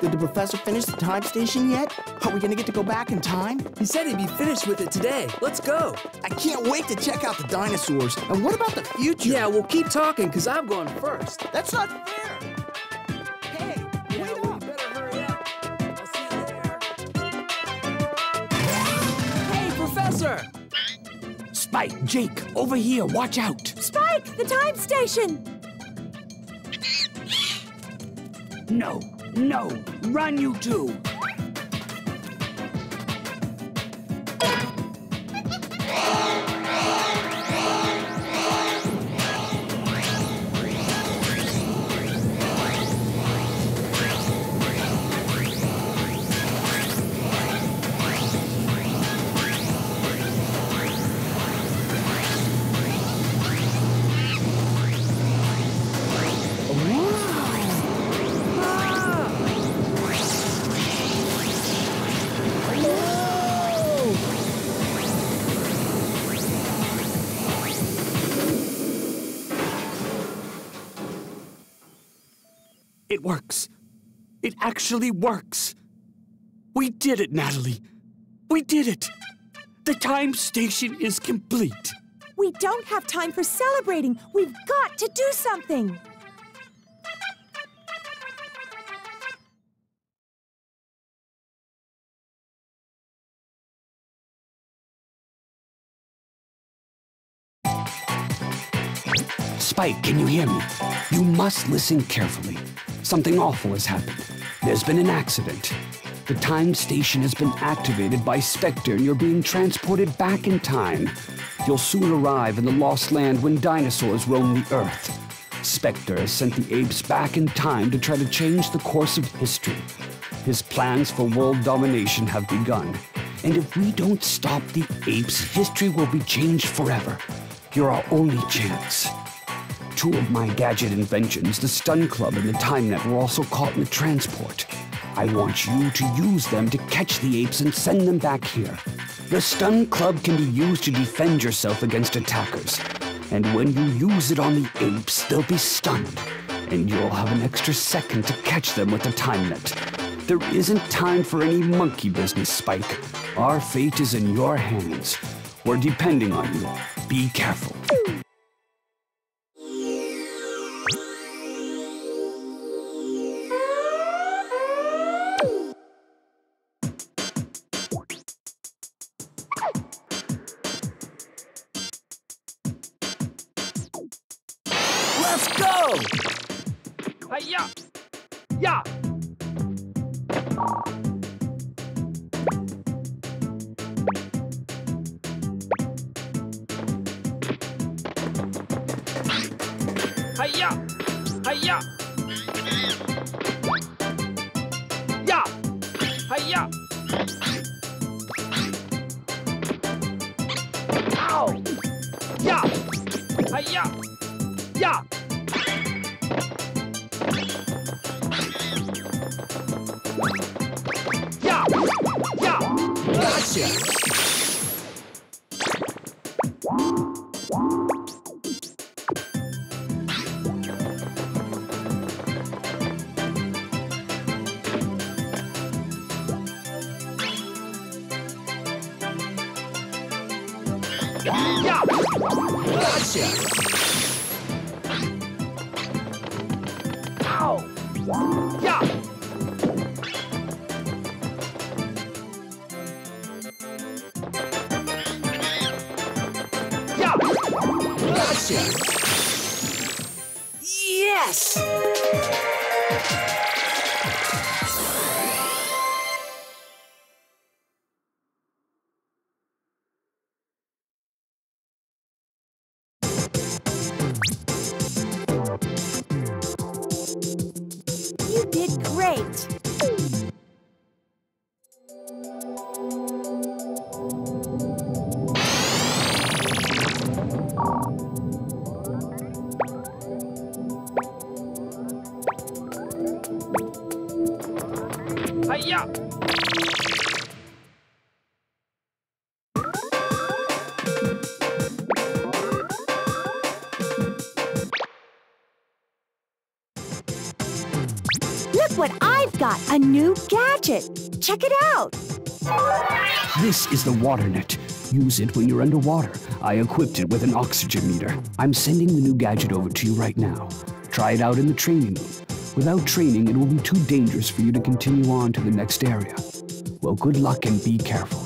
Hey, Spike, did the professor finish the time station yet? Are we gonna get to go back in time? He said he'd be finished with it today. Let's go. I can't wait to check out the dinosaurs. And what about the future? Yeah, we'll keep talking because I'm going first. That's not fair. Hey, Yeah, wait well, up. better hurry up. I'll see you there. Hey, Professor! Spike, Jake, over here, watch out! Spike, the time station! No, no, run you two! It works. It actually works. We did it, Natalie. We did it. The time station is complete. We don't have time for celebrating. We've got to do something. Spike, can you hear me? You must listen carefully. Something awful has happened. There's been an accident. The time station has been activated by Specter and you're being transported back in time. You'll soon arrive in the lost land when dinosaurs roam the earth. Specter has sent the apes back in time to try to change the course of history. His plans for world domination have begun. And if we don't stop the apes, history will be changed forever. You're our only chance. Two of my gadget inventions, the Stun Club and the Time Net, were also caught in the transport. I want you to use them to catch the apes and send them back here. The Stun Club can be used to defend yourself against attackers. And when you use it on the apes, they'll be stunned. And you'll have an extra second to catch them with the Time Net. There isn't time for any monkey business, Spike. Our fate is in your hands. We're depending on you. Be careful. A new gadget. Check it out. This is the WaterNet. Use it when you're underwater. I equipped it with an oxygen meter. I'm sending the new gadget over to you right now. Try it out in the training room. Without training, it will be too dangerous for you to continue on to the next area. Well, good luck and be careful.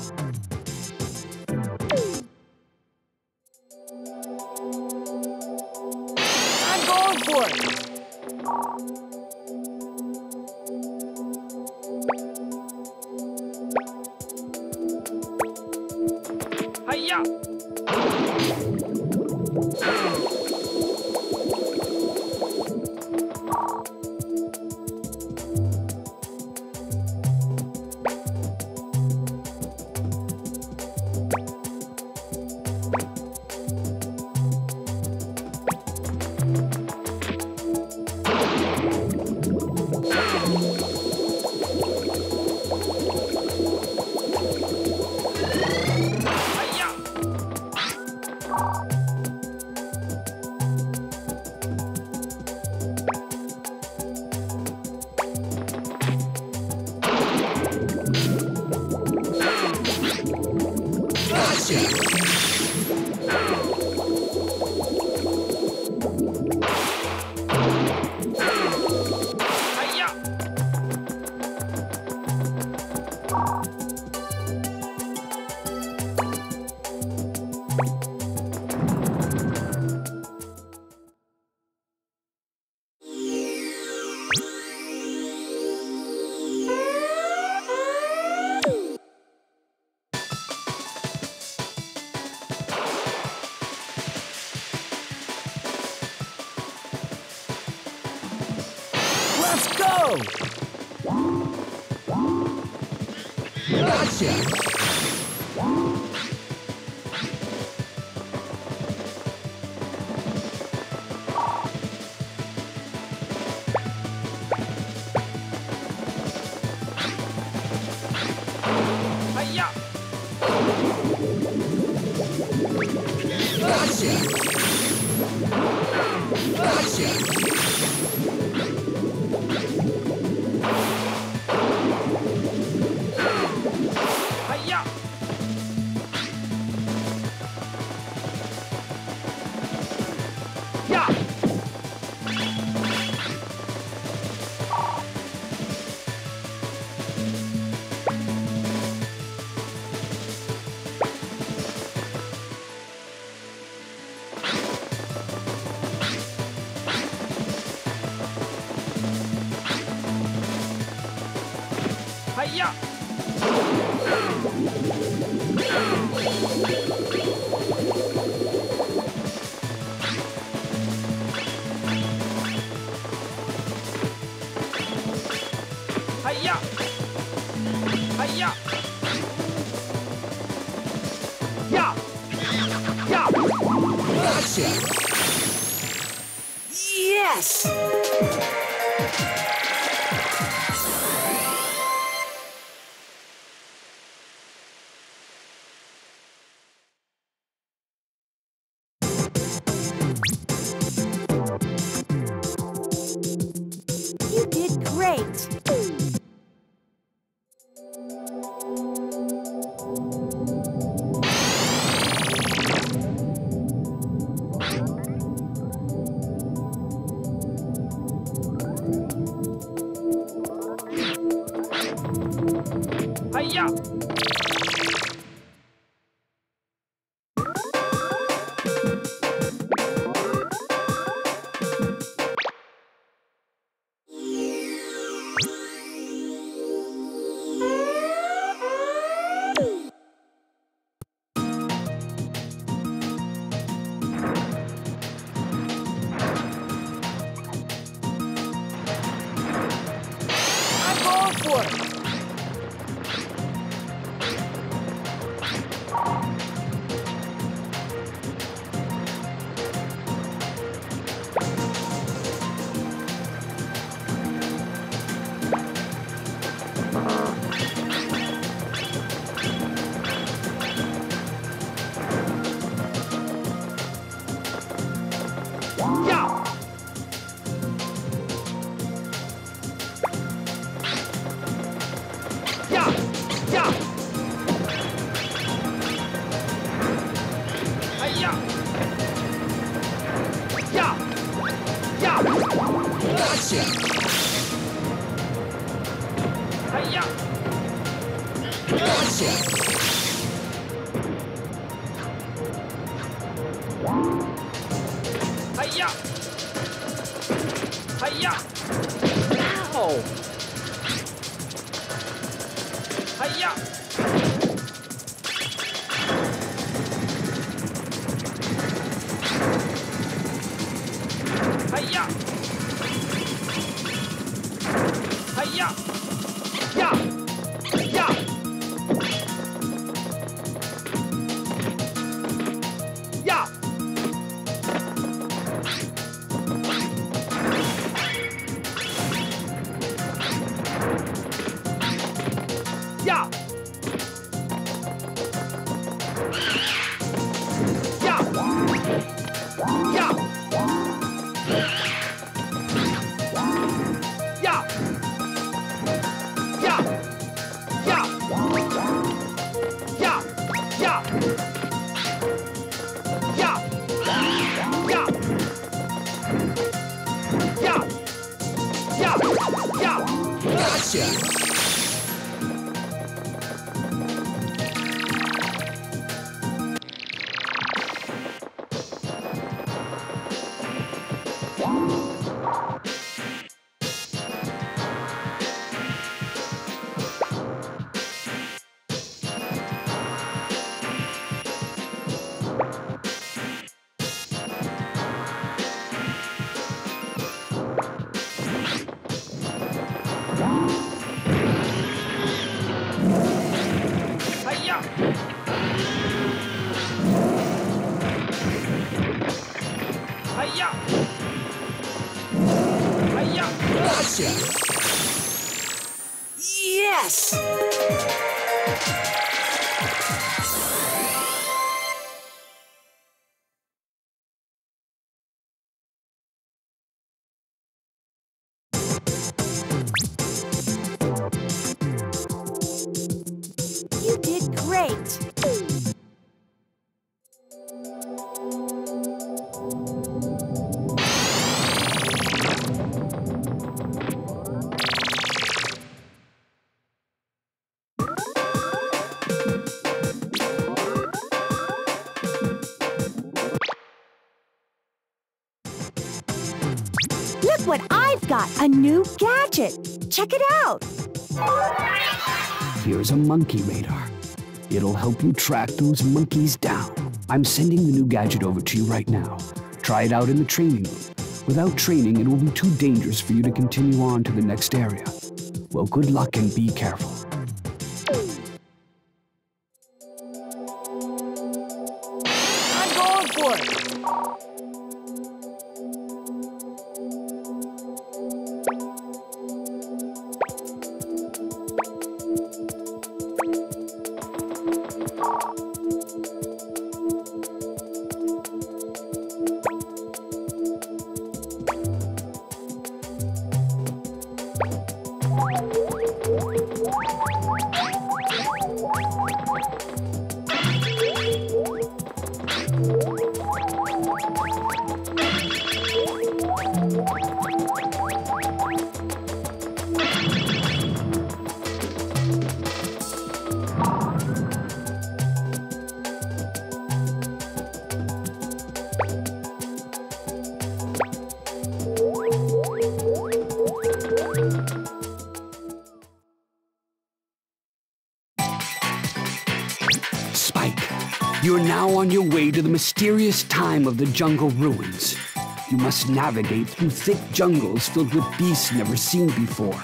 Hiya! Hiya! A new gadget! Check it out! Here's a monkey radar. It'll help you track those monkeys down. I'm sending the new gadget over to you right now. Try it out in the training room. Without training, it will be too dangerous for you to continue on to the next area. Well, good luck and be careful. Mysterious time of the jungle ruins. You must navigate through thick jungles filled with beasts never seen before.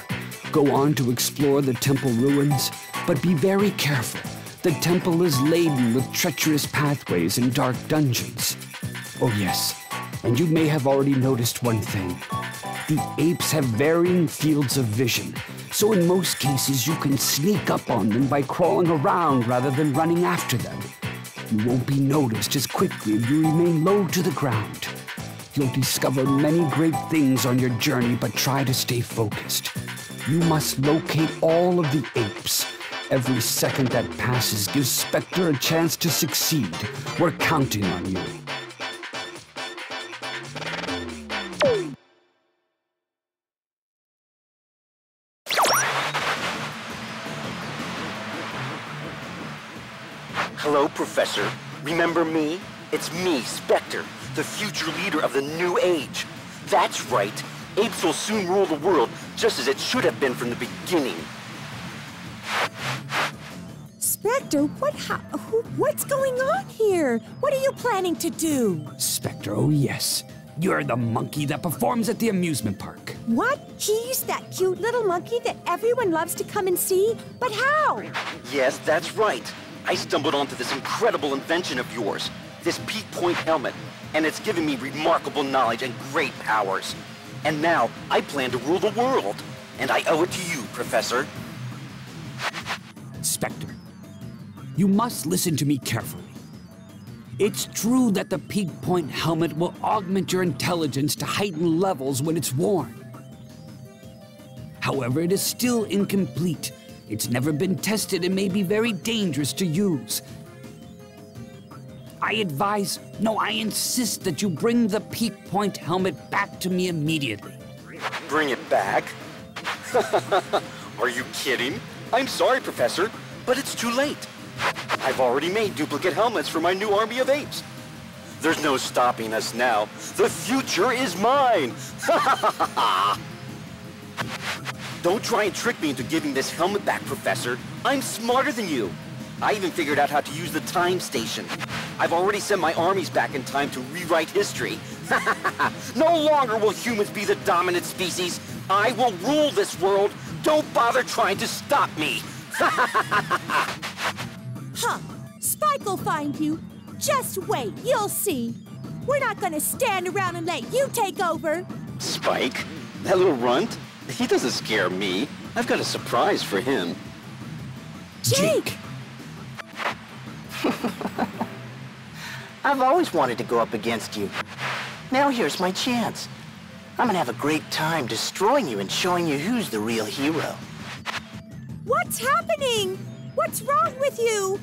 Go on to explore the temple ruins, but be very careful. The temple is laden with treacherous pathways and dark dungeons. Oh, yes, and you may have already noticed one thing. The apes have varying fields of vision, so in most cases you can sneak up on them by crawling around rather than running after them. You won't be noticed as quickly if you remain low to the ground. You'll discover many great things on your journey, but try to stay focused. You must locate all of the apes. Every second that passes gives Specter a chance to succeed. We're counting on you. Professor. Remember me? It's me, Specter, the future leader of the new age. That's right. Apes will soon rule the world, just as it should have been from the beginning. Specter, what ha- who, what's going on here? What are you planning to do? Specter, oh yes. You're the monkey that performs at the amusement park. What? He's that cute little monkey that everyone loves to come and see? But how? Yes, that's right. I stumbled onto this incredible invention of yours, this Peak Point helmet, and it's given me remarkable knowledge and great powers. And now, I plan to rule the world. And I owe it to you, Professor. Specter, you must listen to me carefully. It's true that the Peak Point helmet will augment your intelligence to heightened levels when it's worn. However, it is still incomplete. It's never been tested and may be very dangerous to use. I advise, no, I insist that you bring the Peak Point helmet back to me immediately. Bring it back? Are you kidding? I'm sorry, Professor, but it's too late. I've already made duplicate helmets for my new army of apes. There's no stopping us now. The future is mine! Don't try and trick me into giving this helmet back, Professor. I'm smarter than you. I even figured out how to use the time station. I've already sent my armies back in time to rewrite history. no longer will humans be the dominant species. I will rule this world. Don't bother trying to stop me. Huh. Spike will find you. Just wait, you'll see. We're not gonna stand around and let you take over. Spike? That little runt? He doesn't scare me. I've got a surprise for him. Jake! I've always wanted to go up against you. Now here's my chance. I'm gonna have a great time destroying you and showing you who's the real hero. What's happening? What's wrong with you?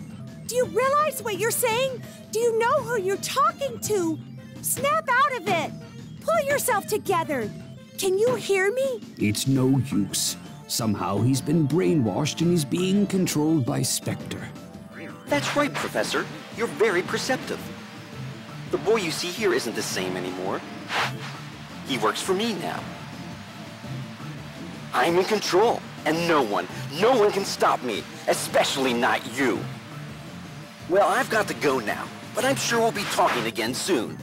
Do you realize what you're saying? Do you know who you're talking to? Snap out of it! Pull yourself together! Can you hear me? It's no use. Somehow he's been brainwashed and he's being controlled by Specter. That's right, Professor. You're very perceptive. The boy you see here isn't the same anymore. He works for me now. I'm in control, and no one, no one can stop me, especially not you. Well, I've got to go now, but I'm sure we'll be talking again soon.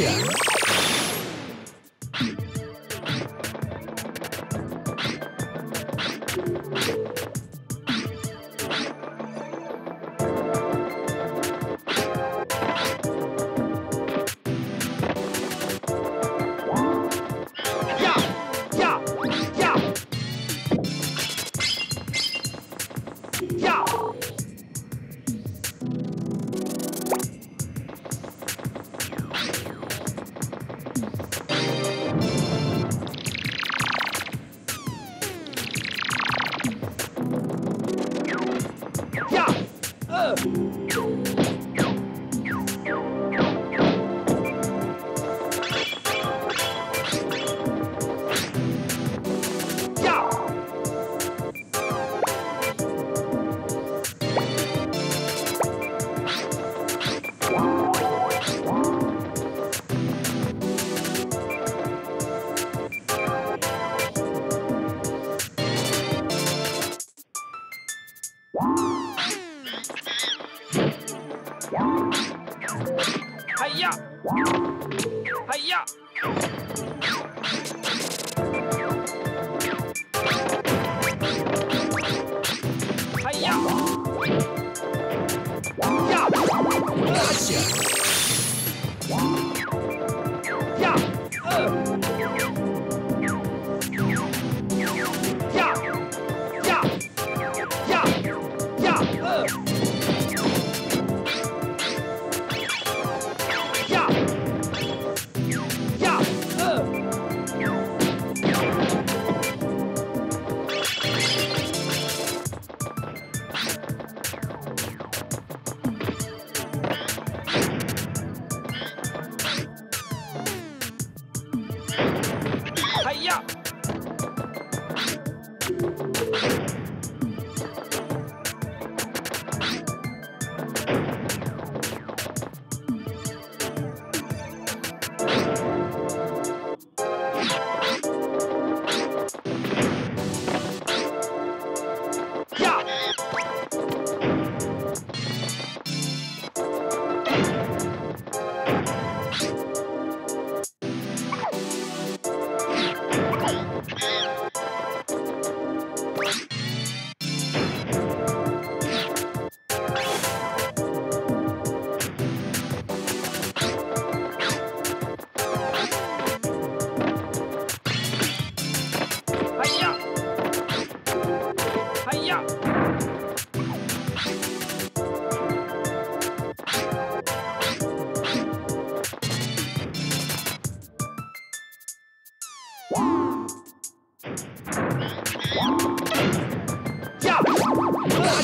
奖。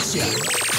下。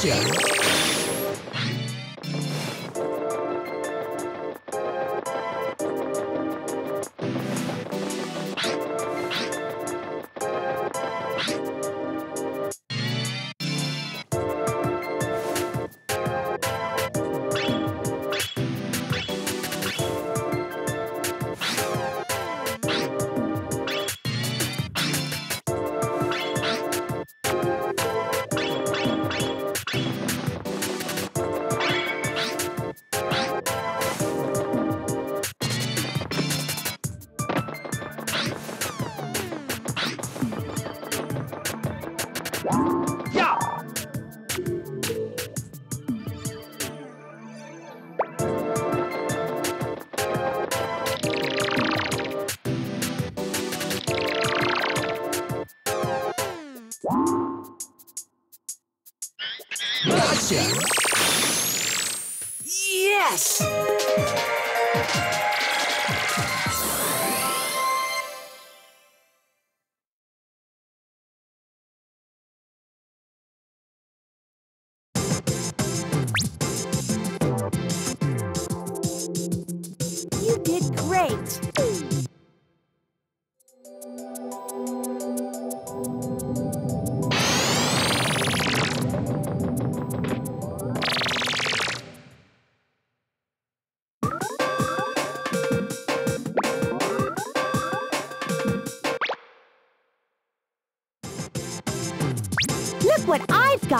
奖。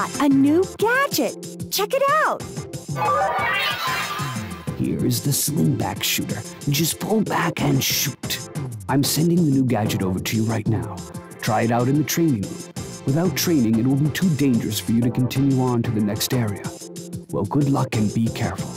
Got! A new gadget! Check it out! Here is the slingback shooter. Just pull back and shoot. I'm sending the new gadget over to you right now. Try it out in the training room. Without training, it will be too dangerous for you to continue on to the next area. Well, good luck and be careful.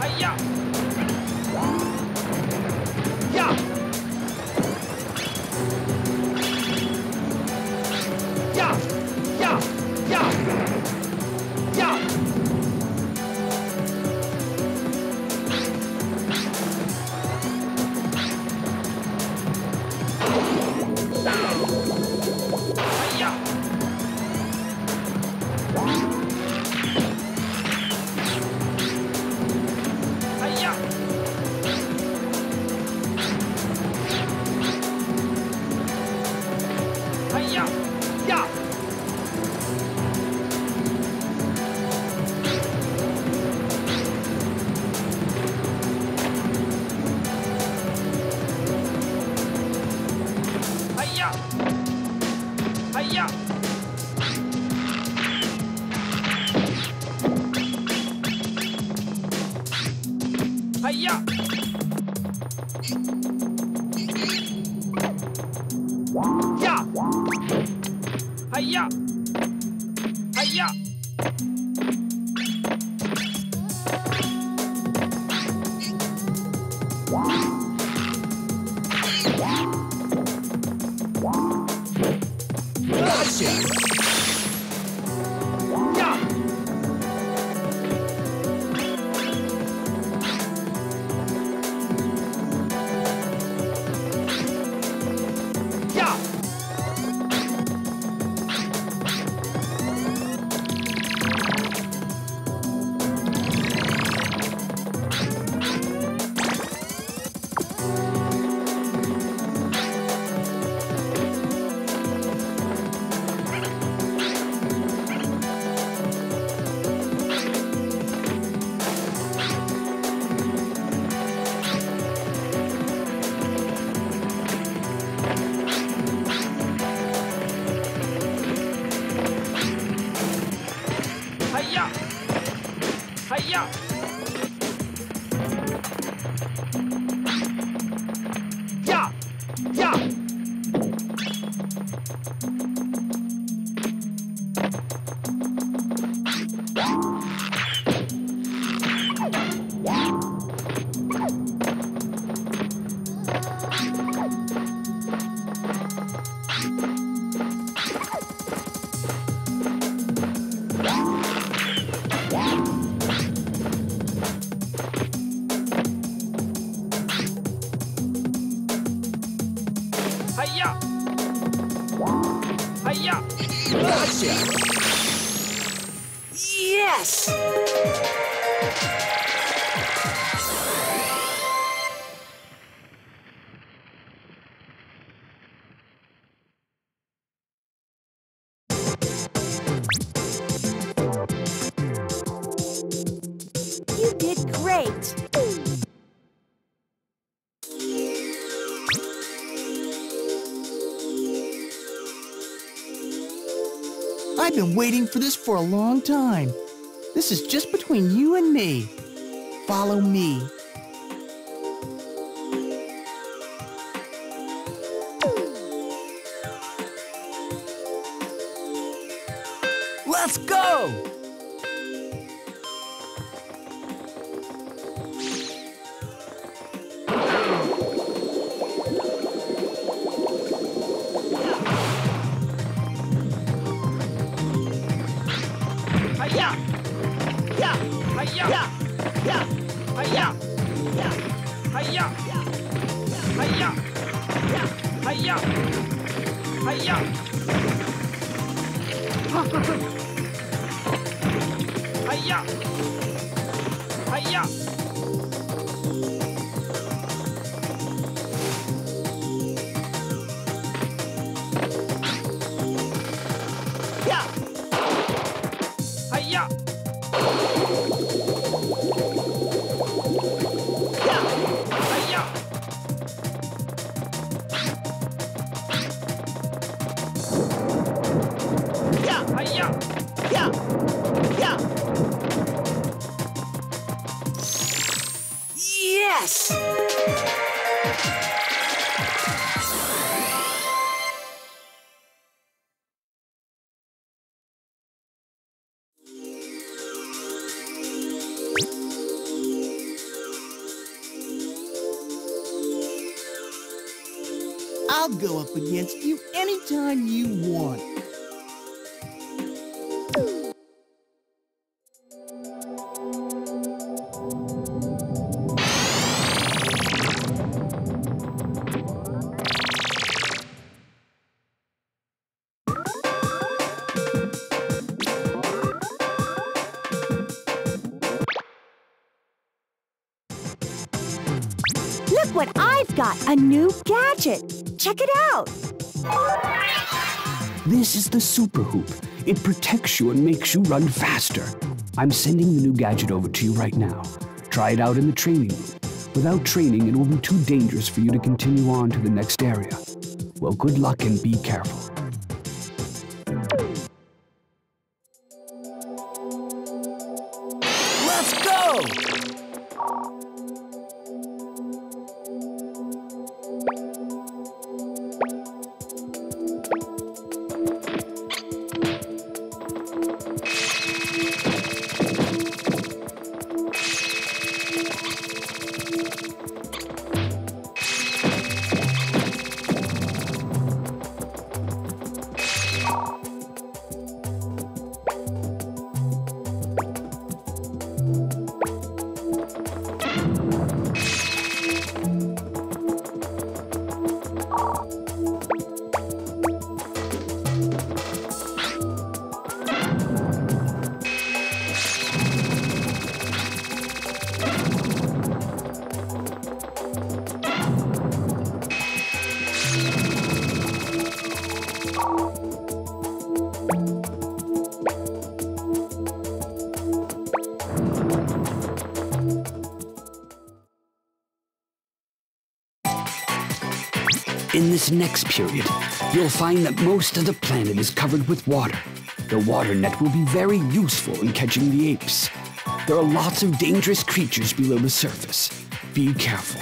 はいや。been waiting for this for a long time. This is just between you and me. Follow me. Against you anytime you want. Look what I've got a new gadget. Check it out. This is the Super Hoop. It protects you and makes you run faster. I'm sending the new gadget over to you right now. Try it out in the training room. Without training, it will be too dangerous for you to continue on to the next area. Well, good luck and be careful. Next period, you'll find that most of the planet is covered with water. The water net will be very useful in catching the apes. There are lots of dangerous creatures below the surface. Be careful.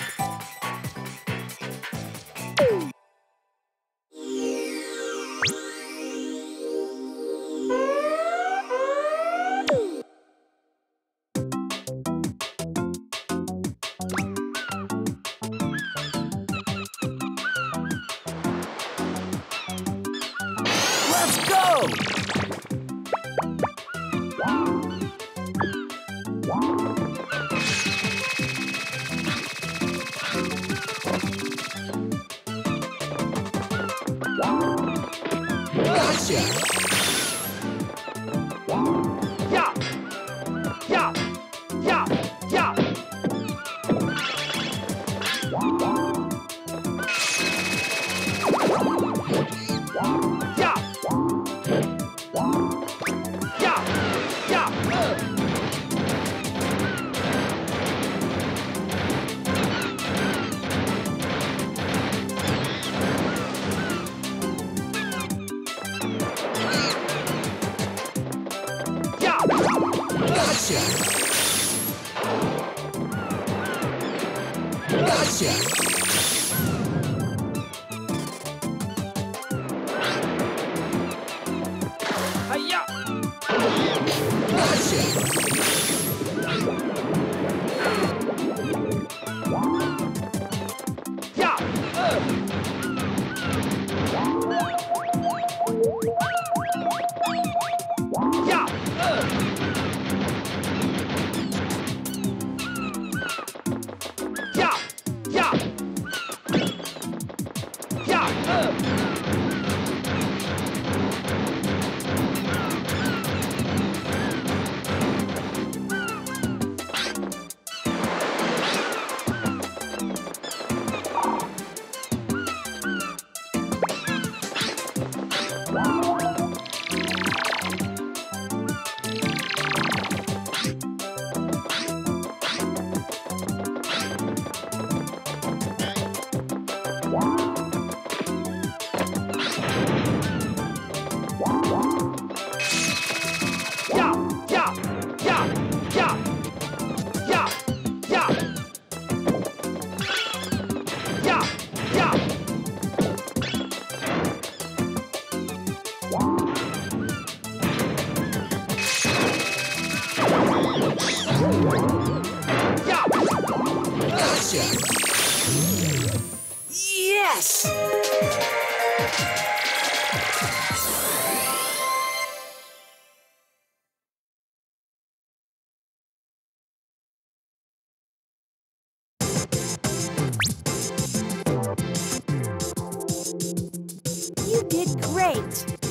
Did great.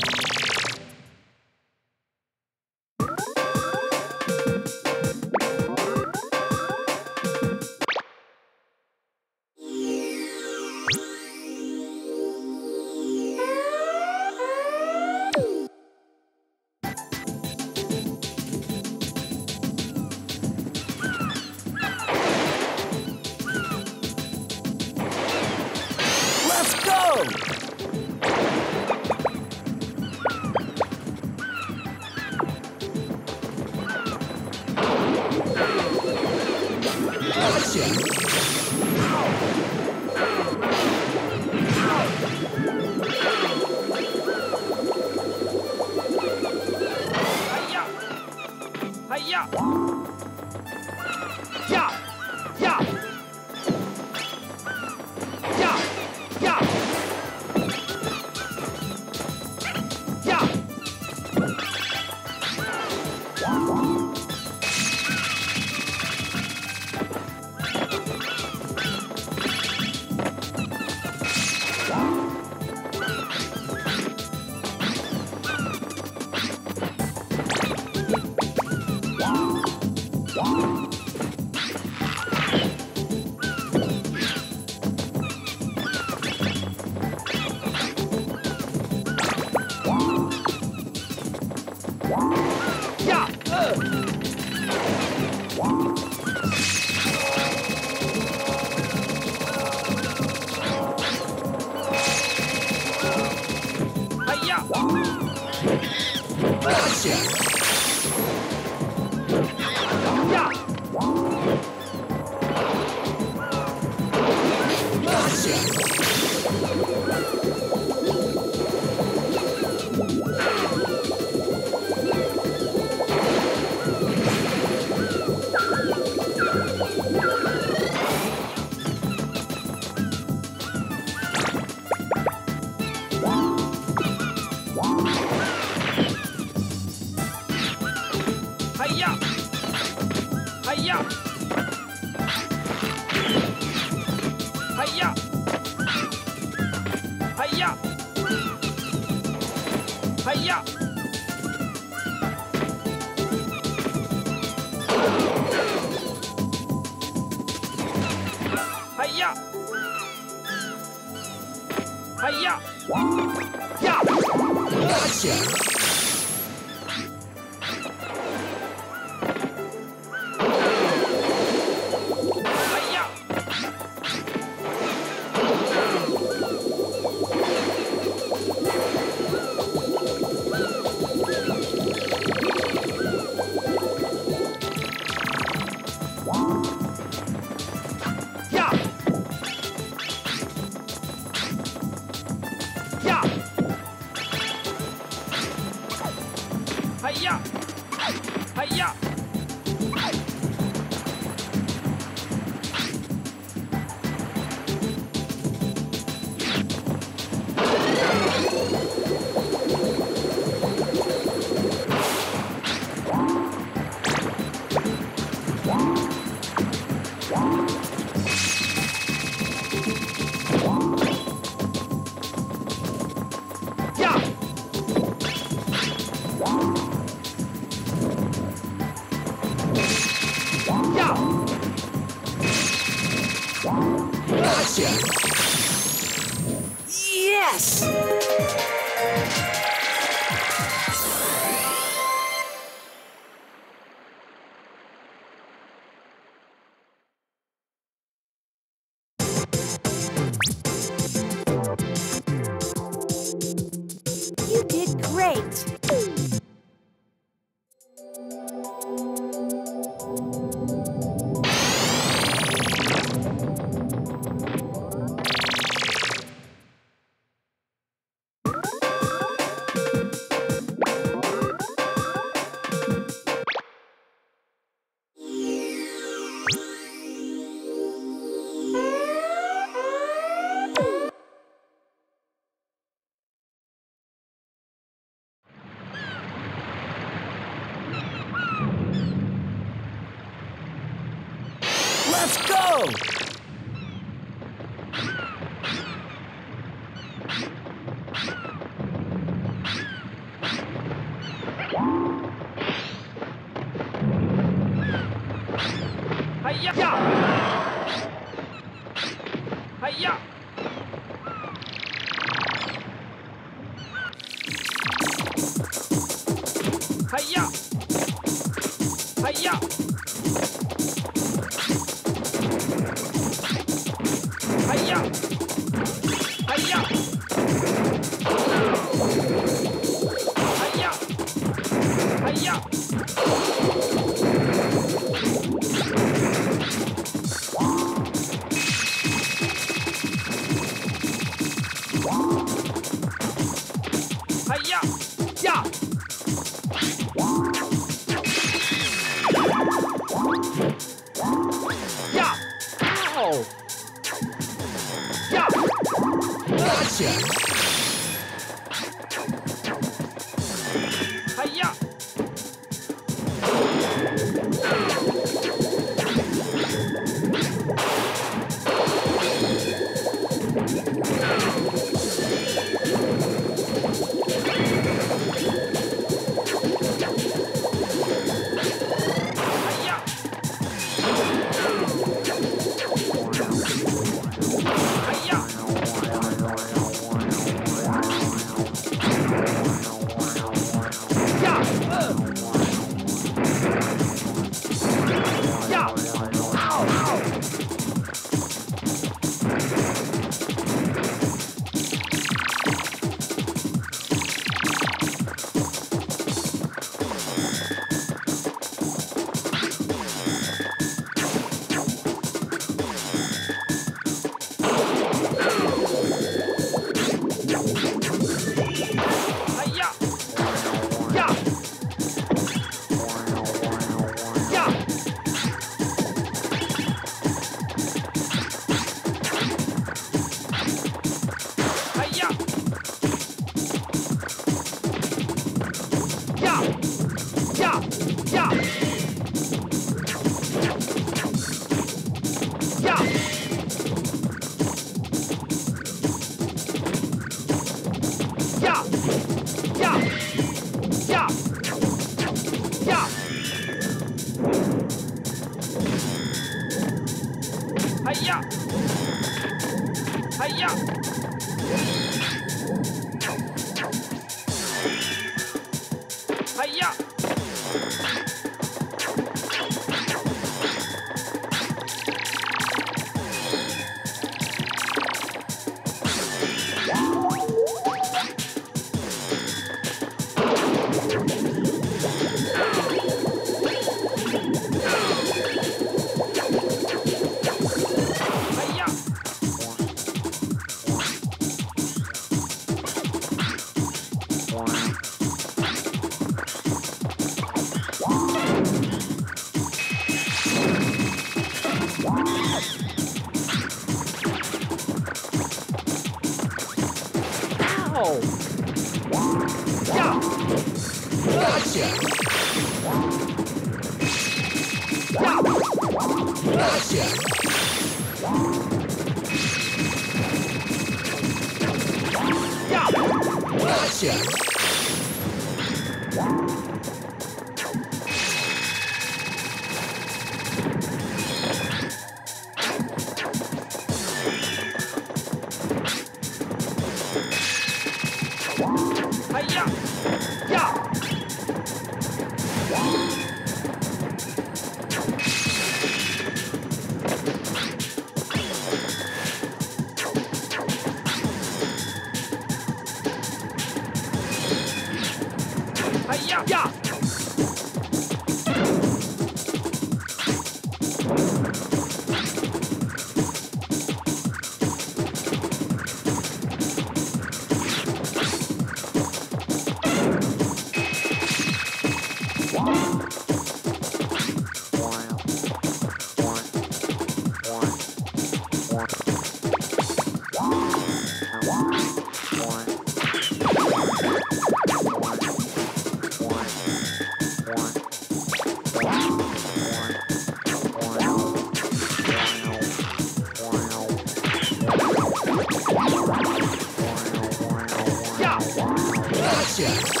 Вася.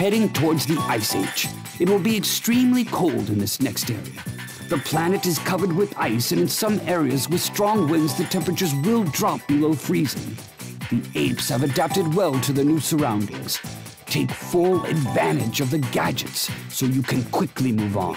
Heading towards the Ice Age. It will be extremely cold in this next area. The planet is covered with ice, and in some areas with strong winds, the temperatures will drop below freezing. The apes have adapted well to their new surroundings. Take full advantage of the gadgets so you can quickly move on.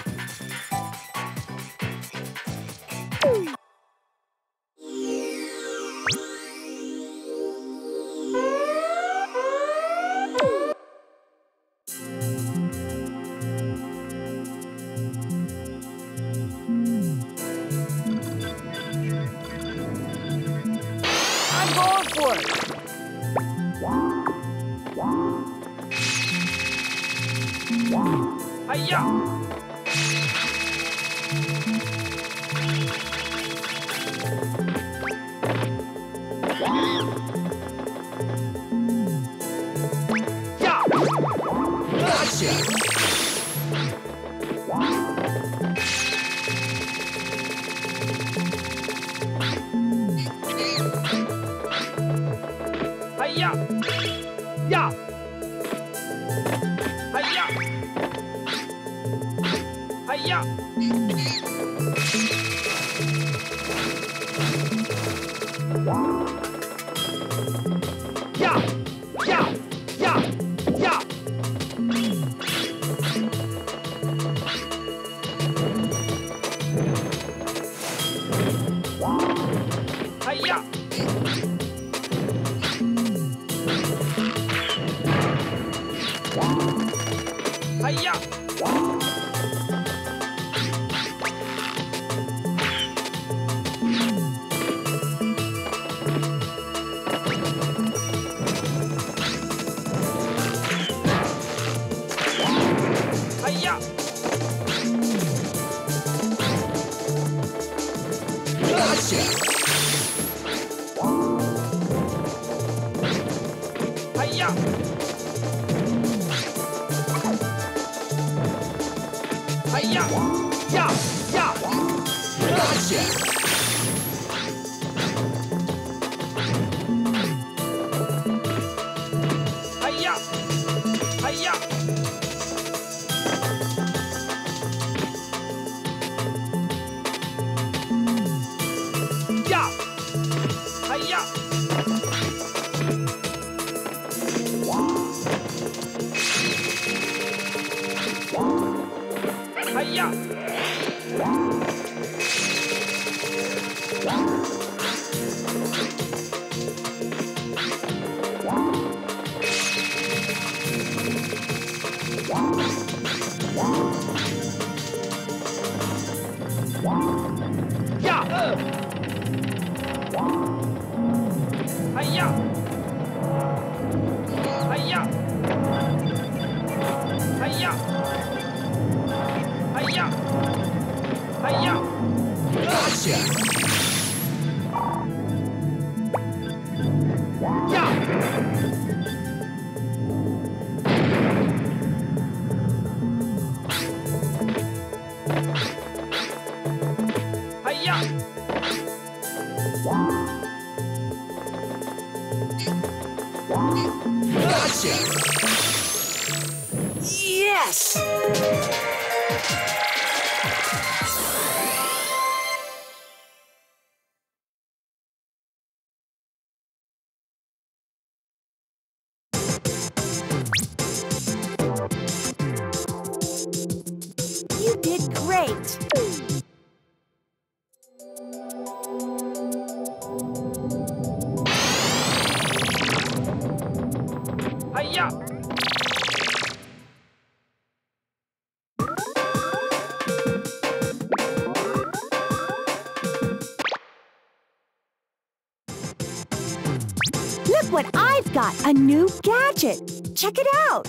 A new gadget. Check it out.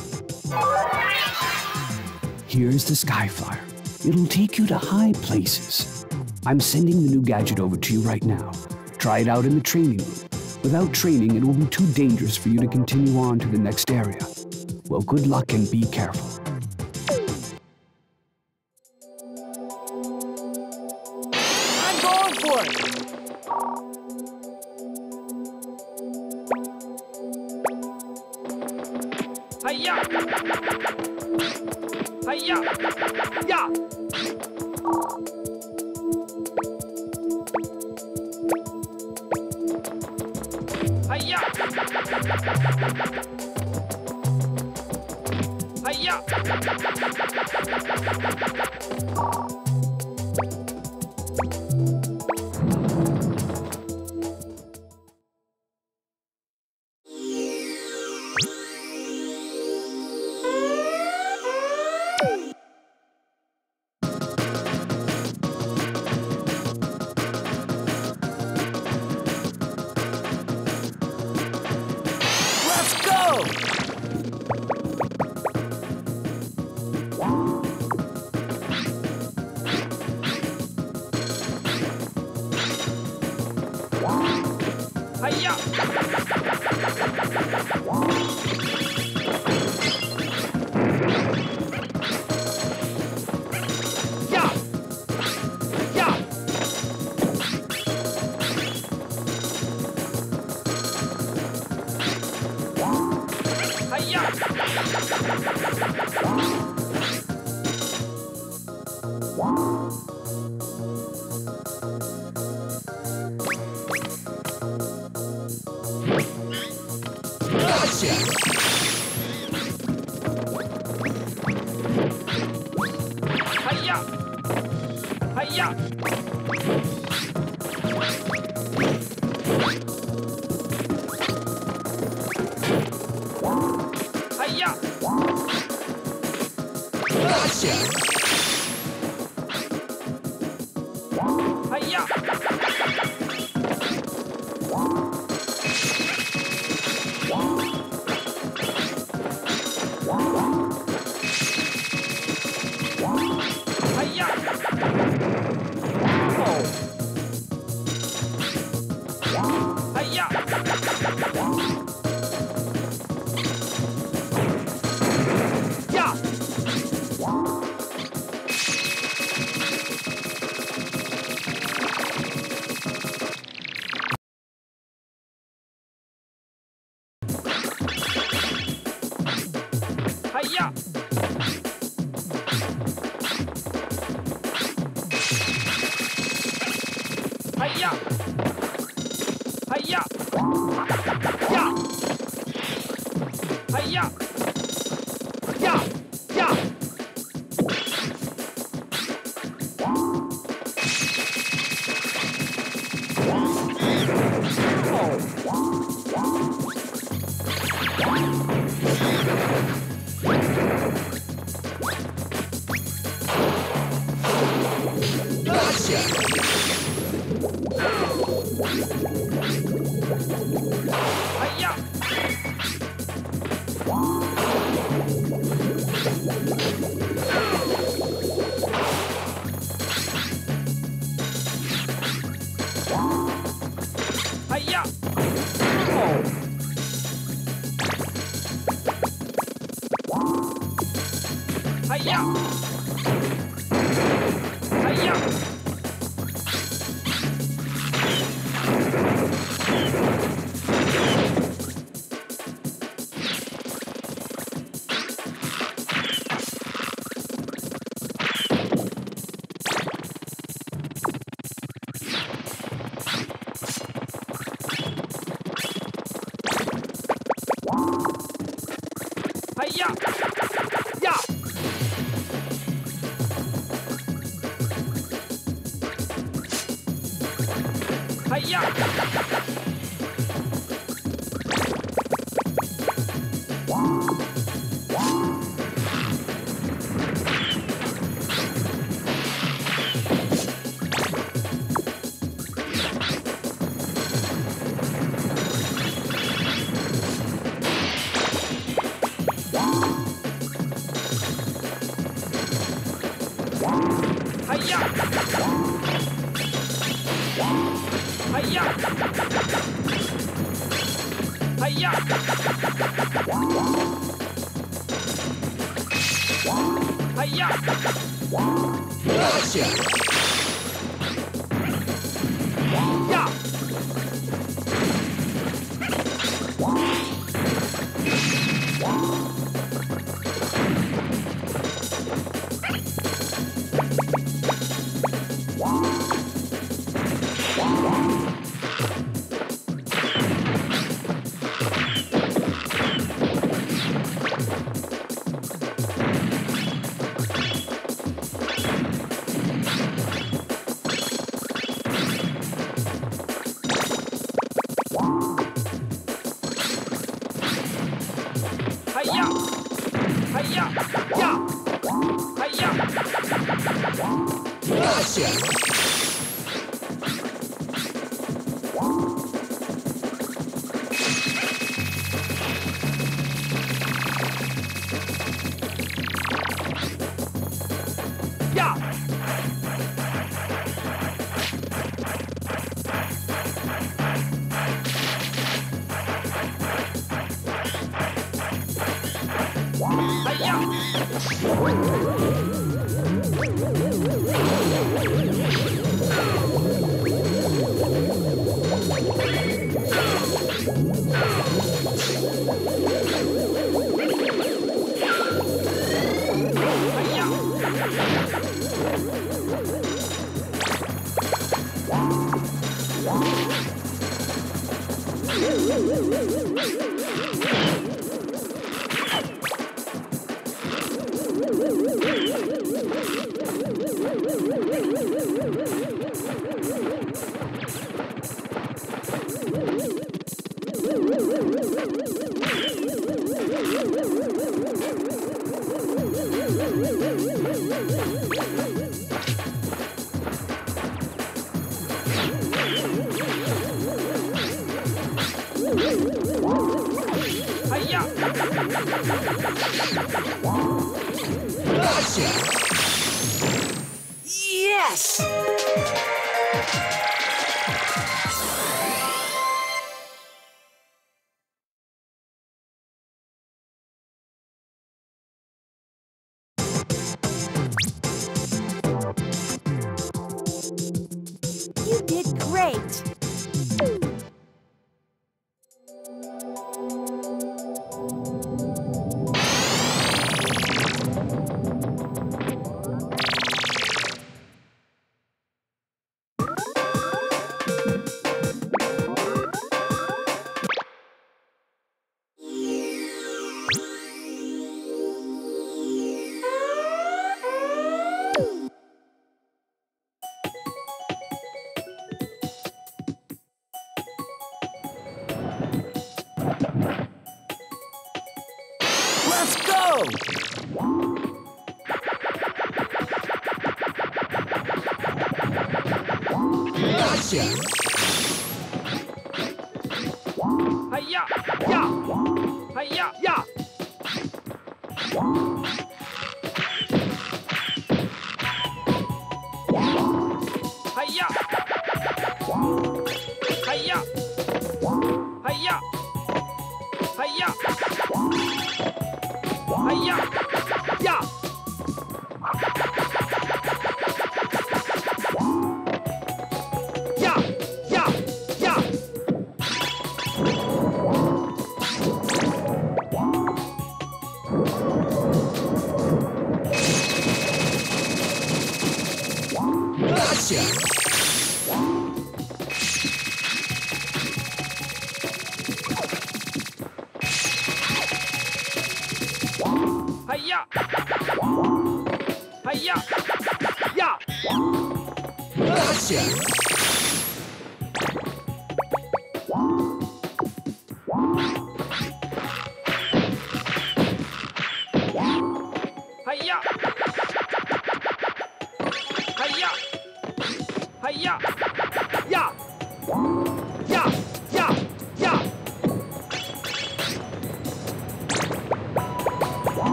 Here's the Skyflyer. It'll take you to high places. I'm sending the new gadget over to you right now. Try it out in the training room. Without training, it will be too dangerous for you to continue on to the next area. Well, good luck and be careful. Hiya! Hiya! Rusia.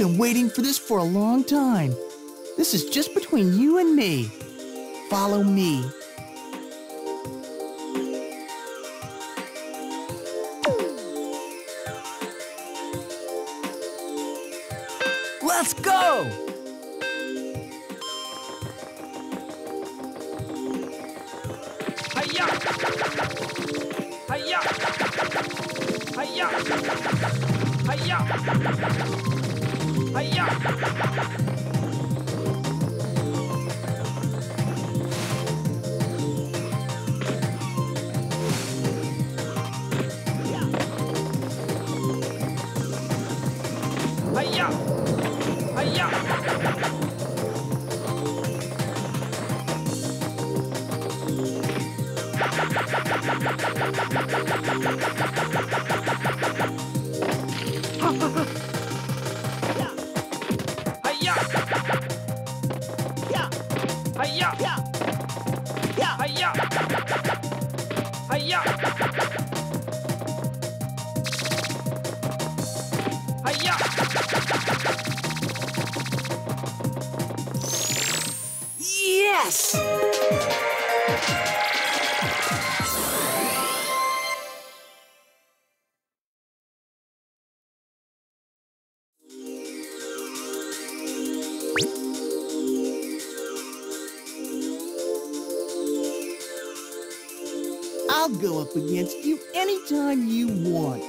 Been waiting for this for a long time. This is just between you and me. Follow me. Up against you anytime you want.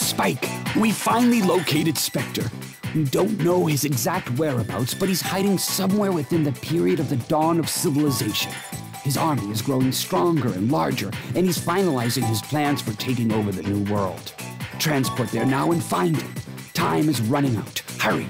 Spike, we finally located Specter. We don't know his exact whereabouts, but he's hiding somewhere within the period of the dawn of civilization. His army is growing stronger and larger, and he's finalizing his plans for taking over the new world. Transport there now and find him. Time is running out. Hurry!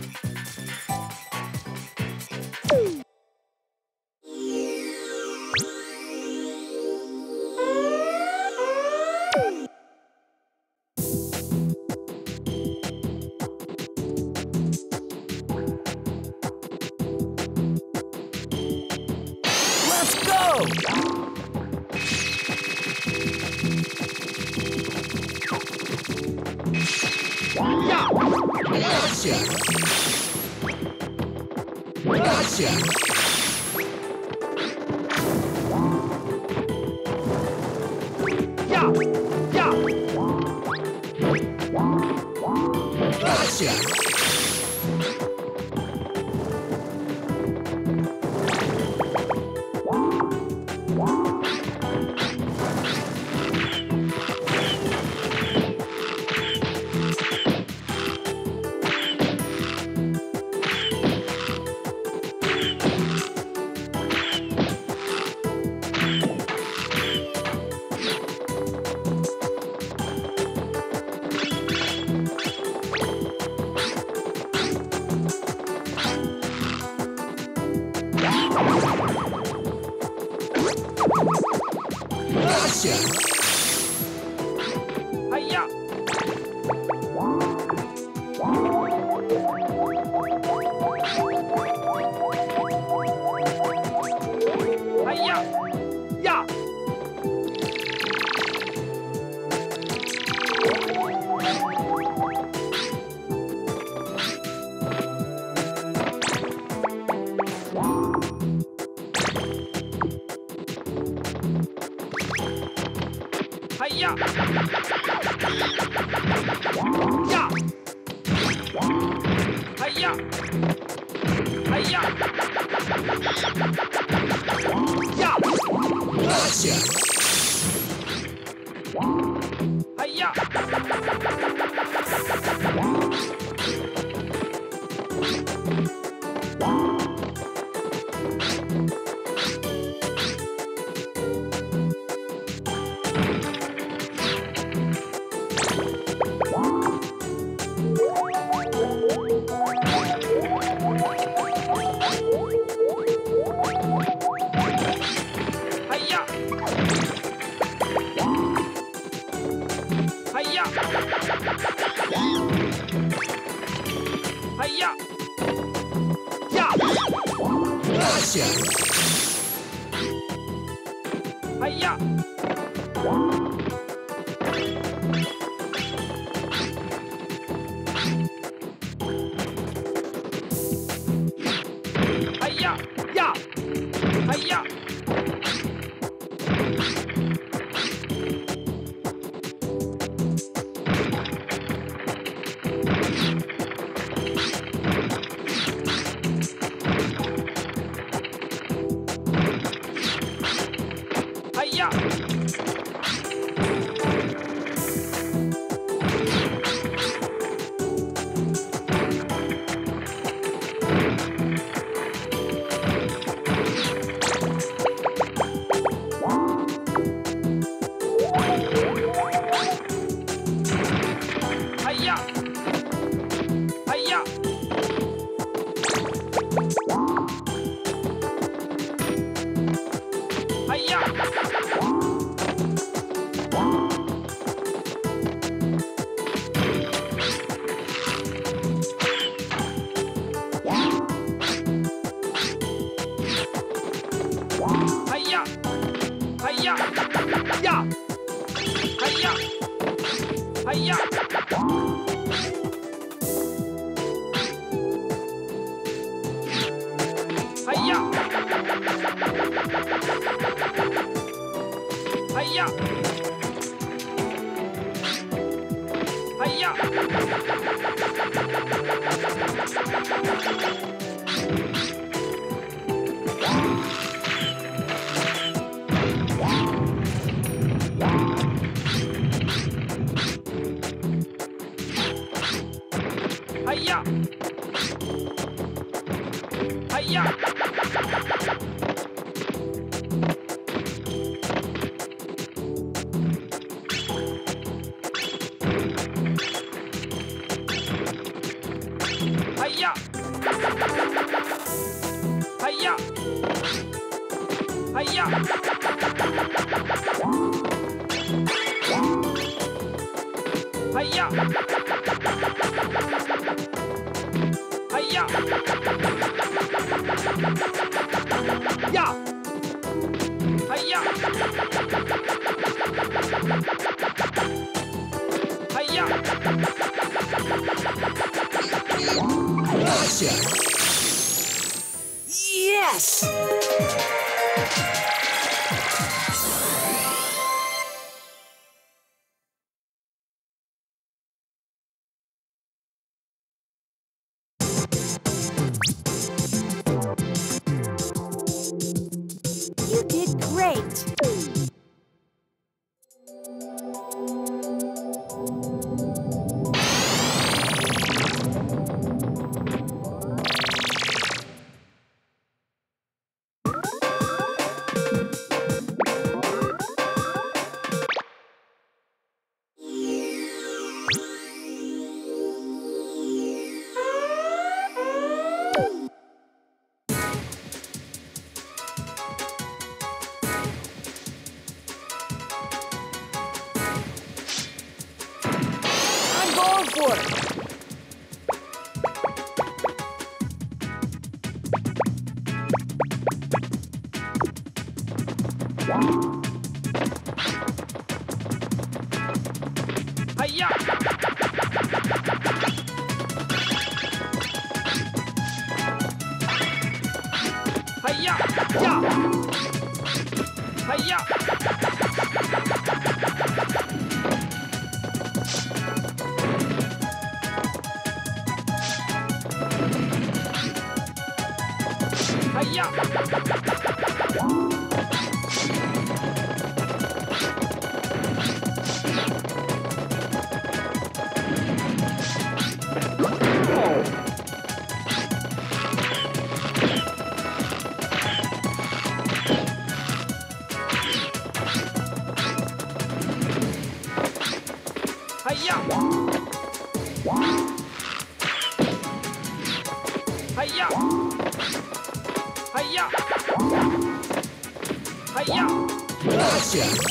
Rusia.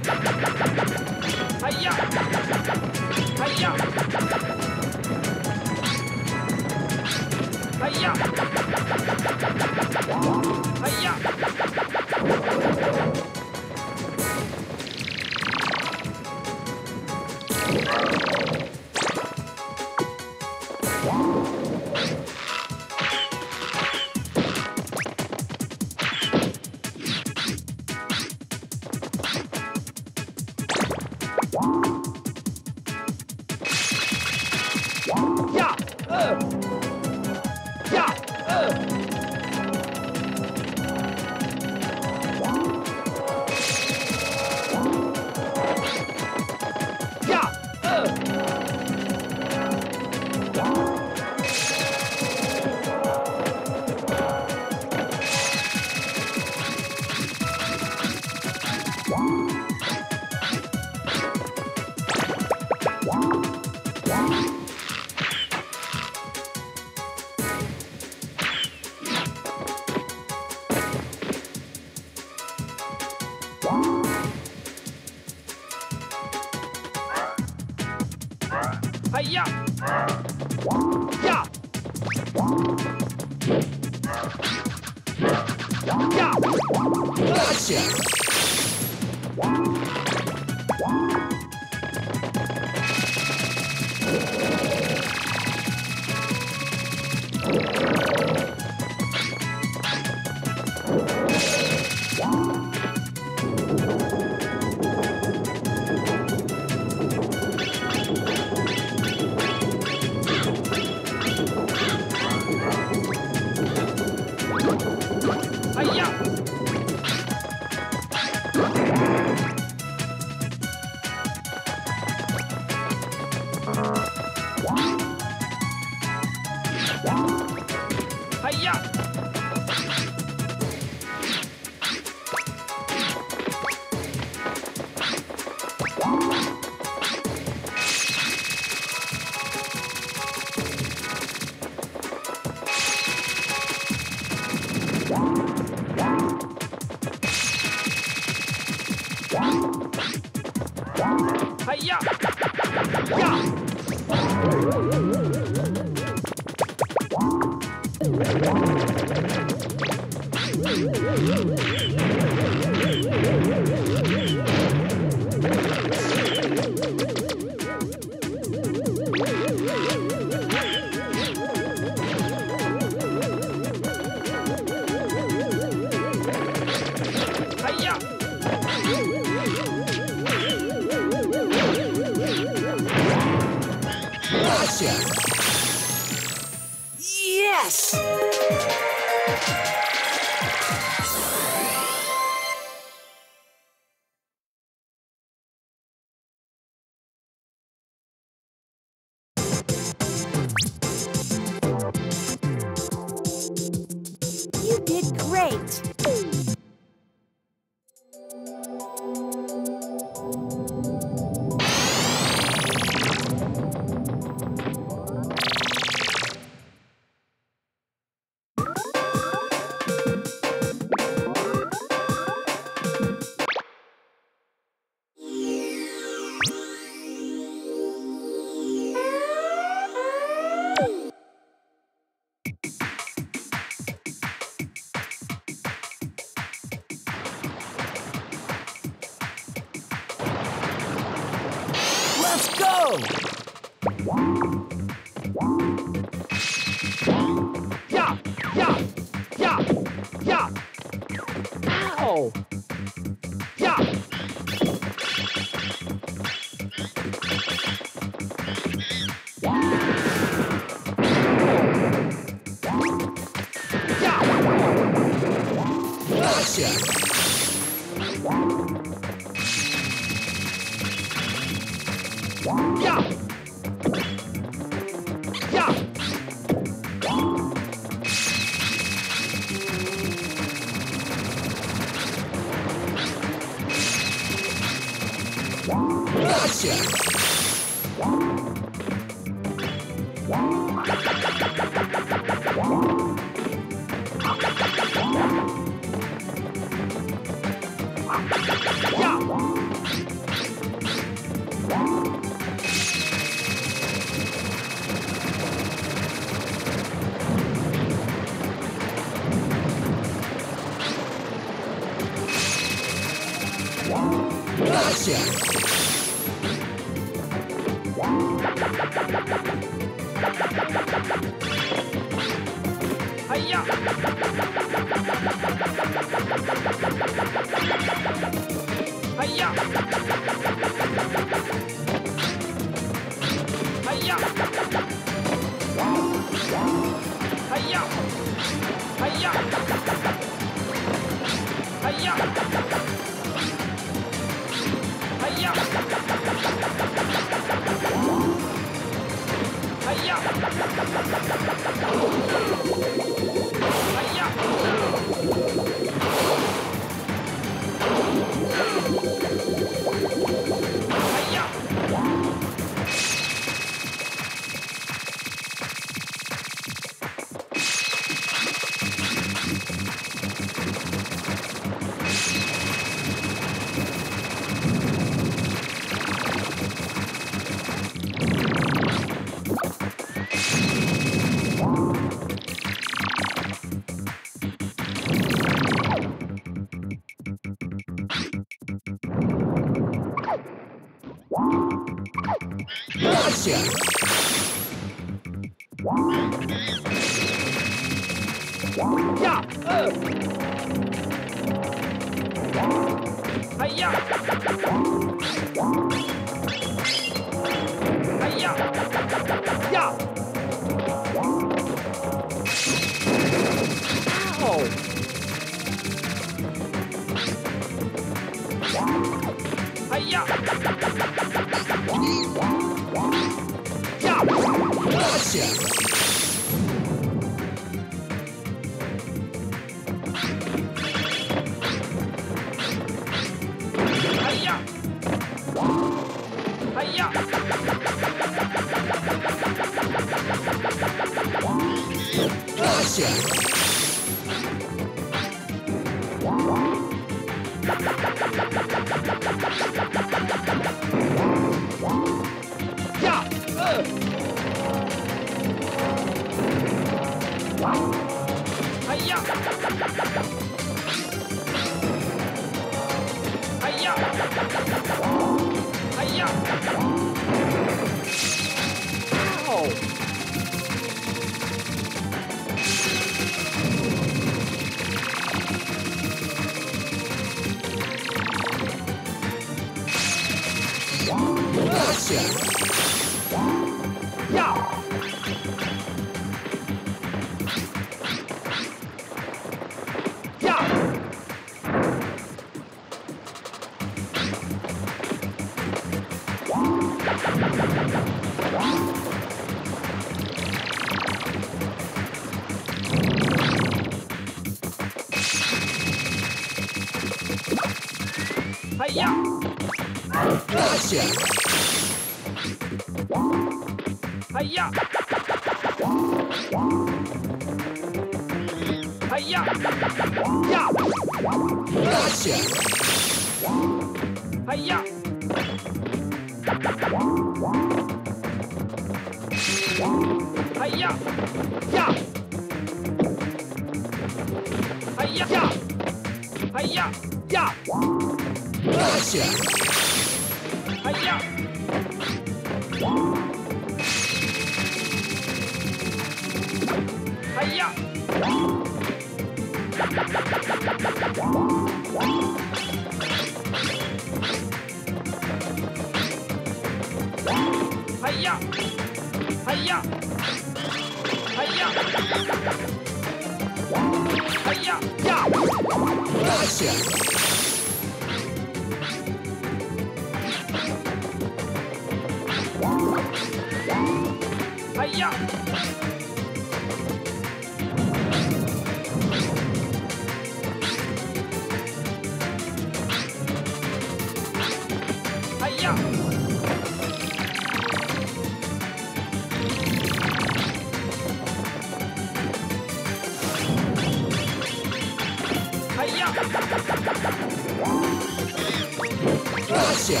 Gotcha!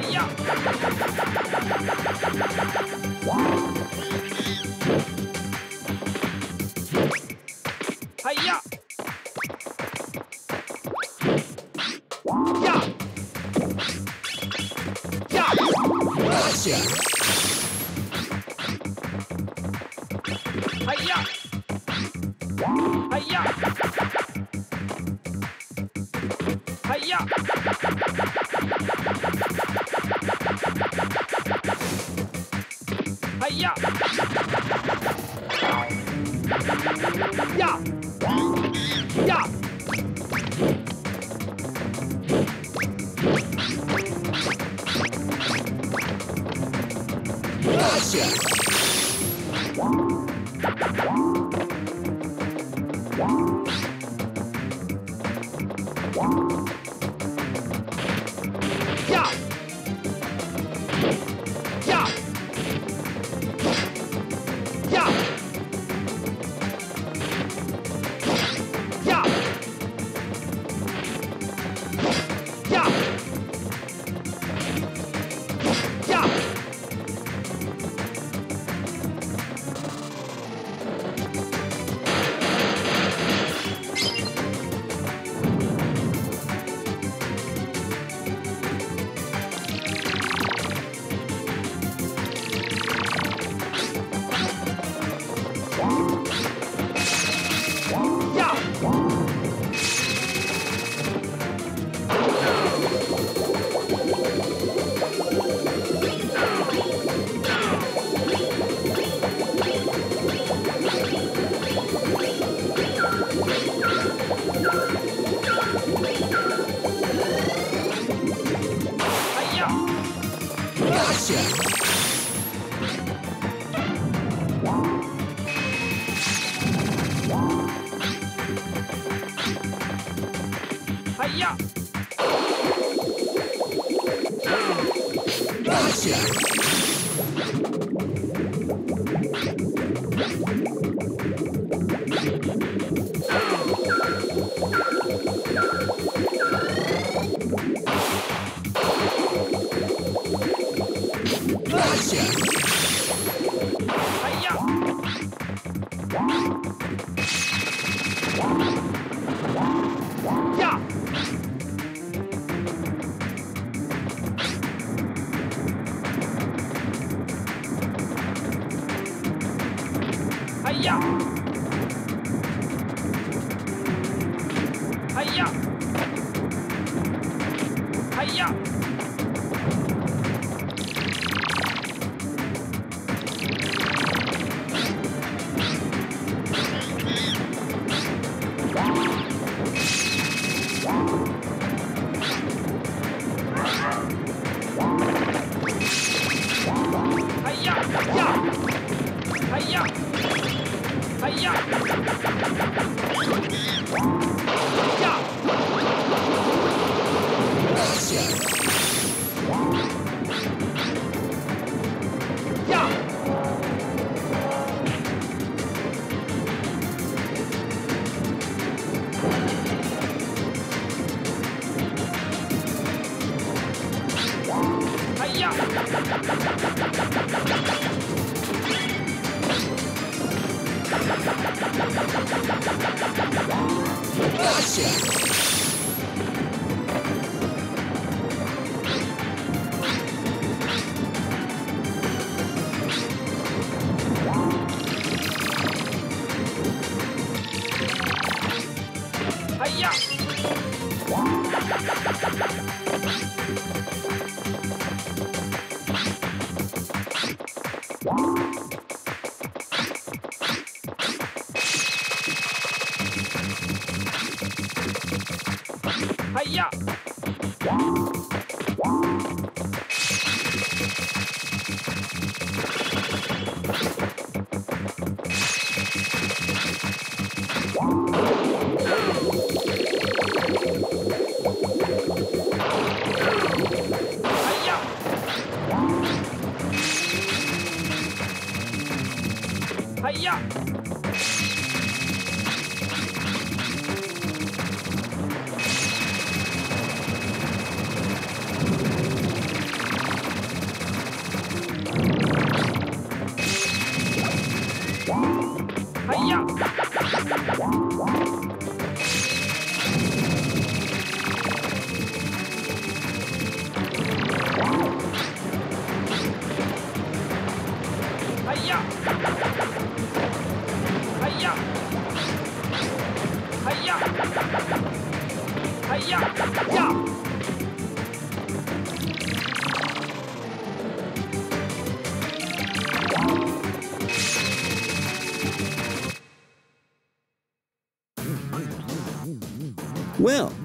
Hiya!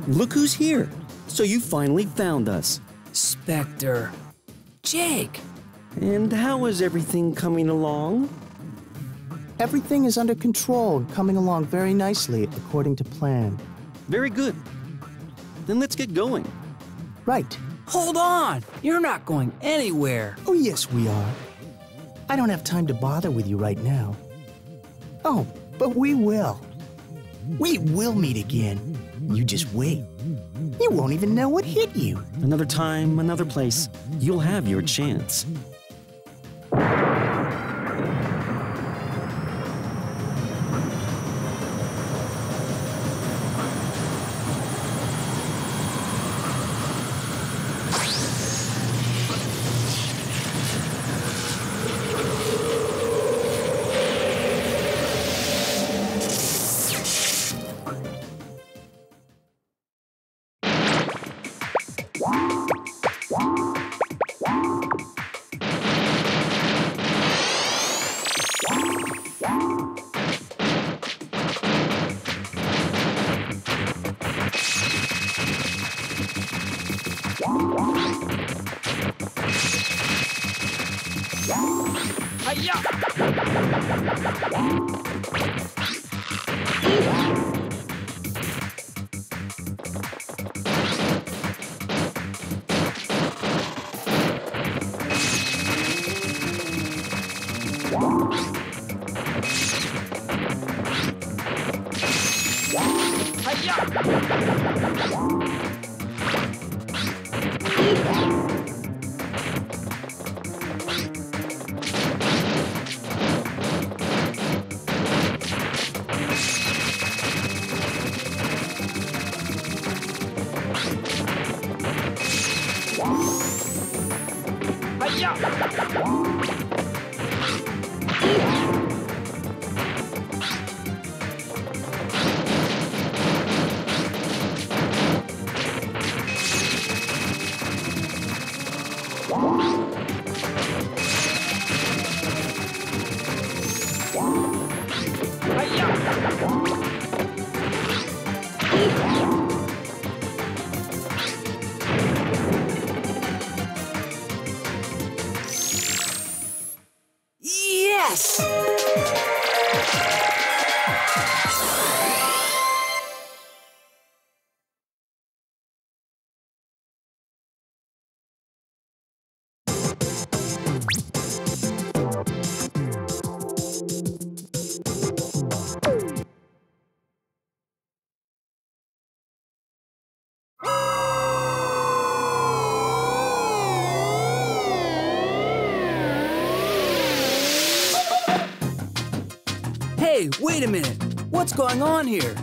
Look who's here. So you finally found us. Specter. Jake. And how is everything coming along? Everything is under control and coming along very nicely according to plan. Very good. Then let's get going. Right. Hold on. You're not going anywhere. Oh, yes, we are. I don't have time to bother with you right now. Oh, but we will. We will meet again. Just wait. You won't even know what hit you. Another time, another place. You'll have your chance. Wait a minute. What's going on here?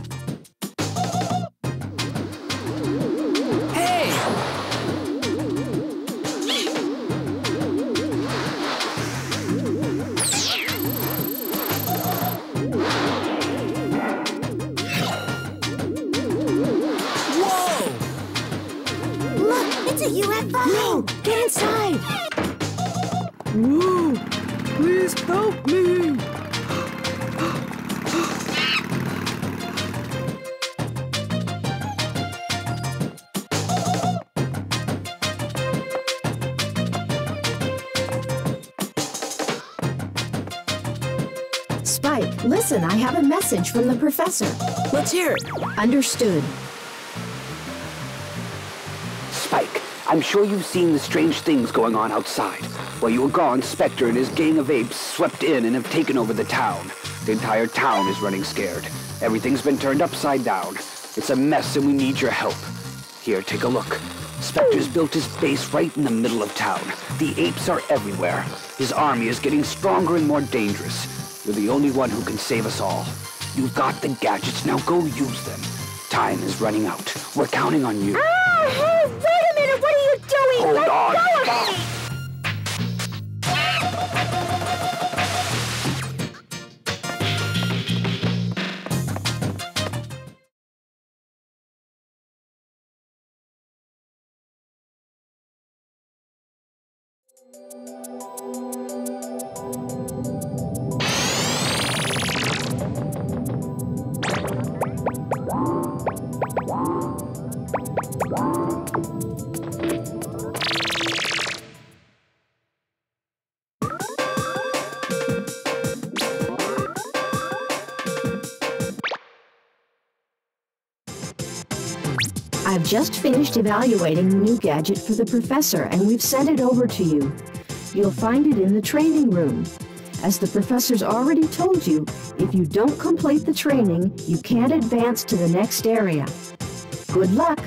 Message from the professor. Let's hear it. Understood. Spike, I'm sure you've seen the strange things going on outside. While you were gone, Specter and his gang of apes swept in and have taken over the town. The entire town is running scared. Everything's been turned upside down. It's a mess and we need your help. Here, take a look. Specter's built his base right in the middle of town. The apes are everywhere. His army is getting stronger and more dangerous. You're the only one who can save us all. You've got the gadgets, now go use them. Time is running out. We're counting on you. Ah, hey, wait a minute! What are you doing? Hold Let on. Just finished evaluating the new gadget for the professor, and we've sent it over to you. You'll find it in the training room. As the professor's already told you, if you don't complete the training, you can't advance to the next area. Good luck.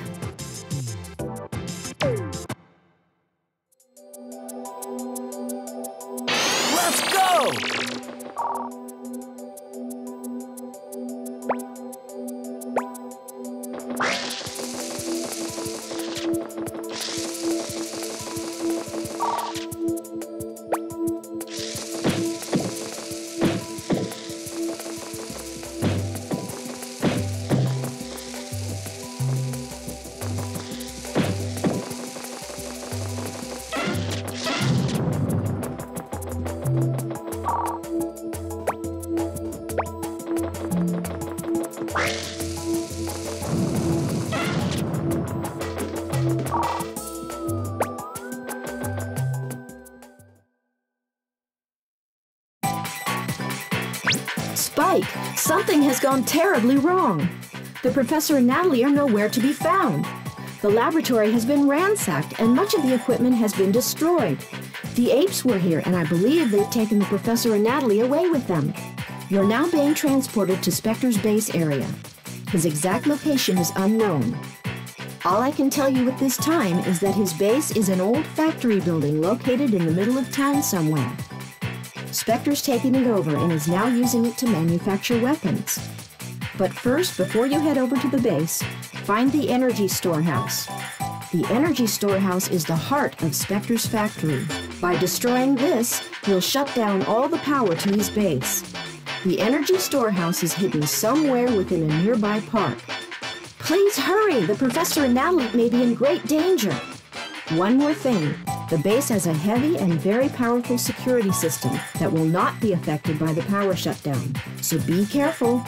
Professor and Natalie are nowhere to be found. The laboratory has been ransacked and much of the equipment has been destroyed. The apes were here, and I believe they've taken the professor and Natalie away with them. You're now being transported to Specter's base area. His exact location is unknown. All I can tell you at this time is that his base is an old factory building located in the middle of town somewhere. Specter's taken it over and is now using it to manufacture weapons. But first, before you head over to the base, find the energy storehouse. The energy storehouse is the heart of Specter's factory. By destroying this, he'll shut down all the power to his base. The energy storehouse is hidden somewhere within a nearby park. Please hurry! The professor and Natalie may be in great danger. One more thing. The base has a heavy and very powerful security system that will not be affected by the power shutdown. So be careful.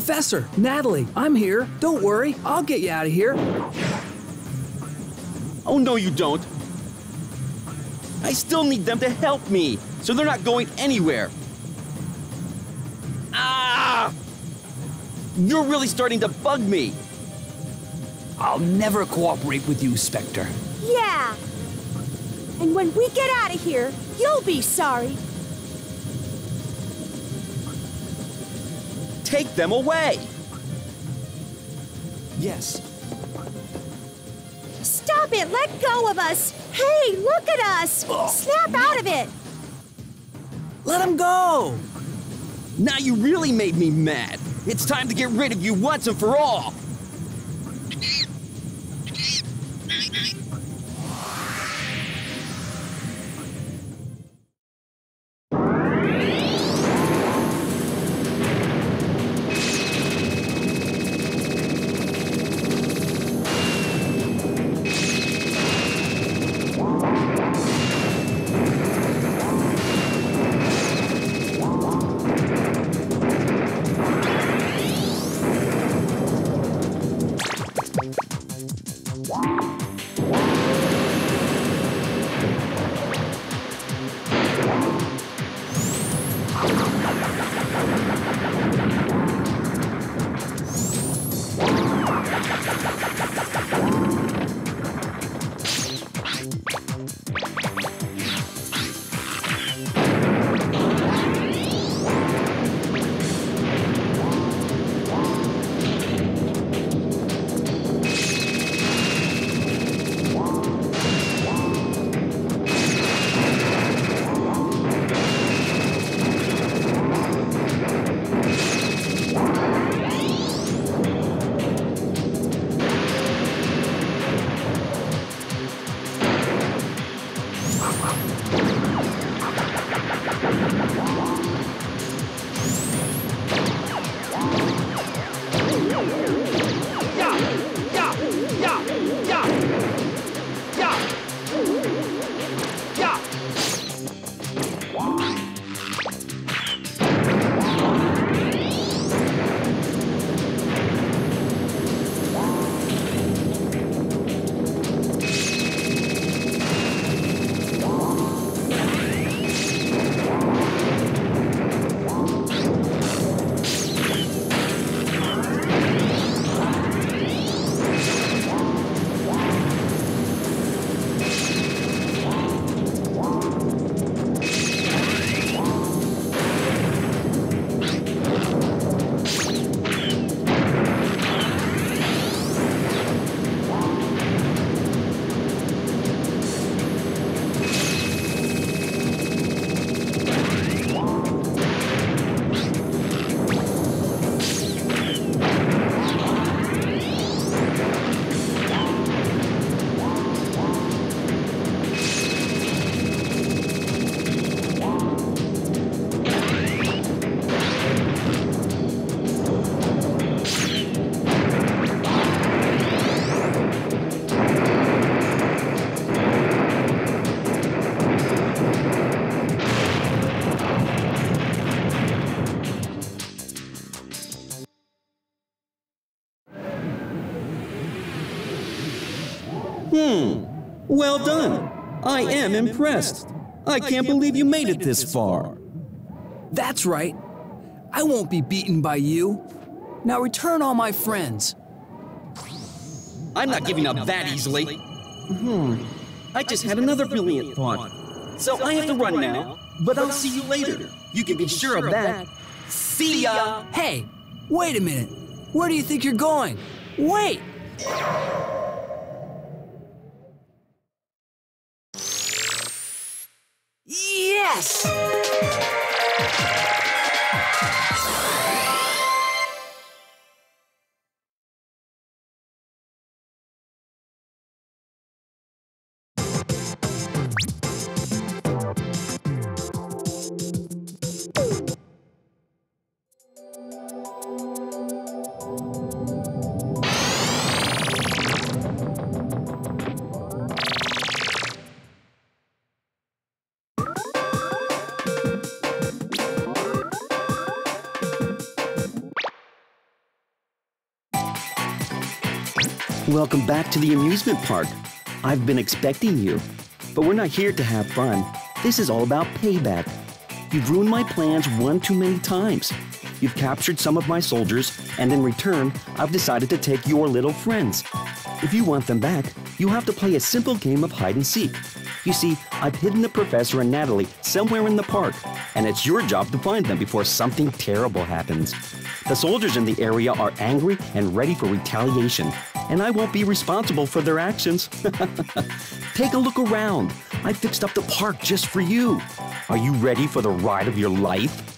Professor, Natalie, I'm here. Don't worry, I'll get you out of here. Oh, no, you don't. I still need them to help me, so they're not going anywhere. Ah! You're really starting to bug me. I'll never cooperate with you, Specter. Yeah. And when we get out of here, you'll be sorry. Take them away. Yes. Stop it! Let go of us! Hey, look at us! Oh. Snap out of it! Let him go! Now you really made me mad. It's time to get rid of you once and for all. Well done. I am impressed. I can't believe you made it this far. That's right. I won't be beaten by you. Now return all my friends. I'm not giving up that easily. Hmm. I just had another brilliant thought. So I have to run now. But I'll see you later. You can be sure of that. See ya! Hey, wait a minute. Where do you think you're going? Wait! Welcome back to the amusement park. I've been expecting you. But we're not here to have fun. This is all about payback. You've ruined my plans one too many times. You've captured some of my soldiers, and in return, I've decided to take your little friends. If you want them back, you have to play a simple game of hide and seek. You see, I've hidden the professor and Natalie somewhere in the park, and it's your job to find them before something terrible happens. The soldiers in the area are angry and ready for retaliation, and I won't be responsible for their actions. Take a look around. I fixed up the park just for you. Are you ready for the ride of your life?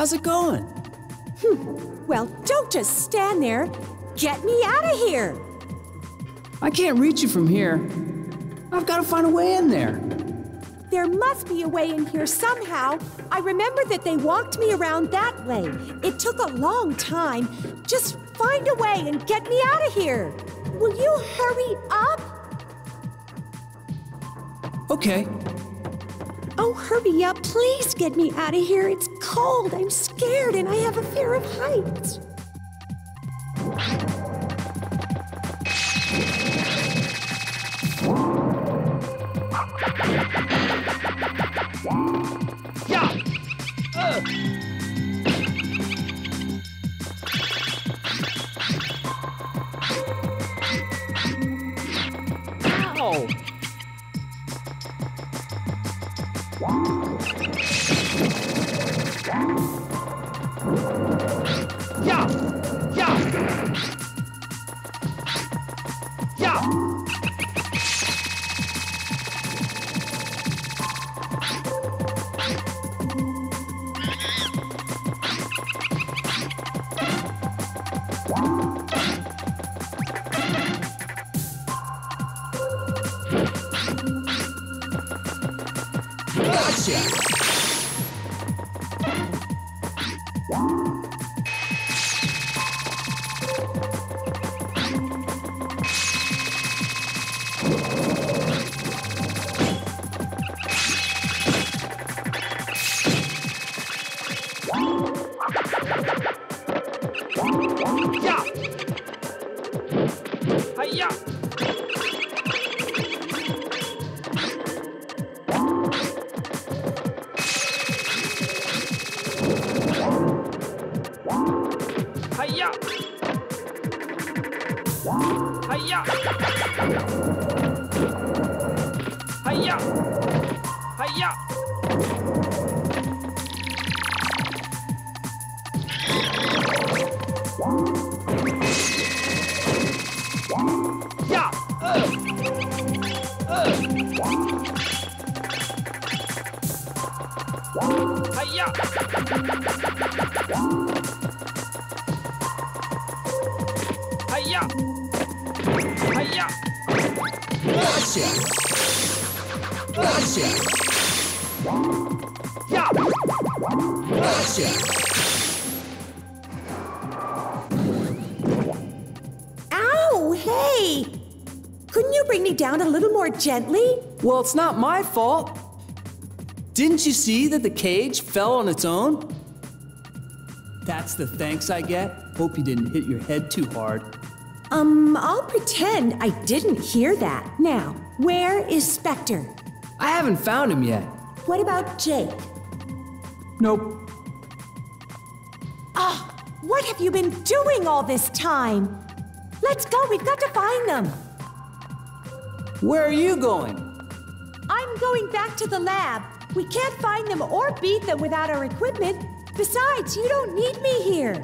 How's it going? Hmm. Well, don't just stand there. Get me out of here. I can't reach you from here. I've got to find a way in there. There must be a way in here somehow. I remember that they walked me around that way. It took a long time. Just find a way and get me out of here. Will you hurry up? Okay, Oh, hurry up. Please get me out of here. It's cold. I'm scared and I have a fear of heights. Ow, hey! Couldn't you bring me down a little more gently? Well, it's not my fault. Didn't you see that the cage fell on its own? That's the thanks I get. Hope you didn't hit your head too hard. Um, I'll pretend I didn't hear that. Now, where is Specter? I haven't found him yet. What about Jake? Nope. Ah, what have you been doing all this time? Let's go, we've got to find them. Where are you going? I'm going back to the lab. We can't find them or beat them without our equipment. Besides, you don't need me here.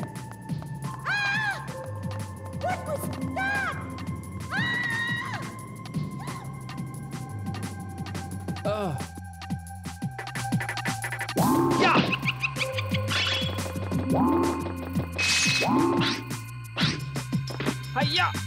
Ah! What was that? Ah! Yeah! Hiya!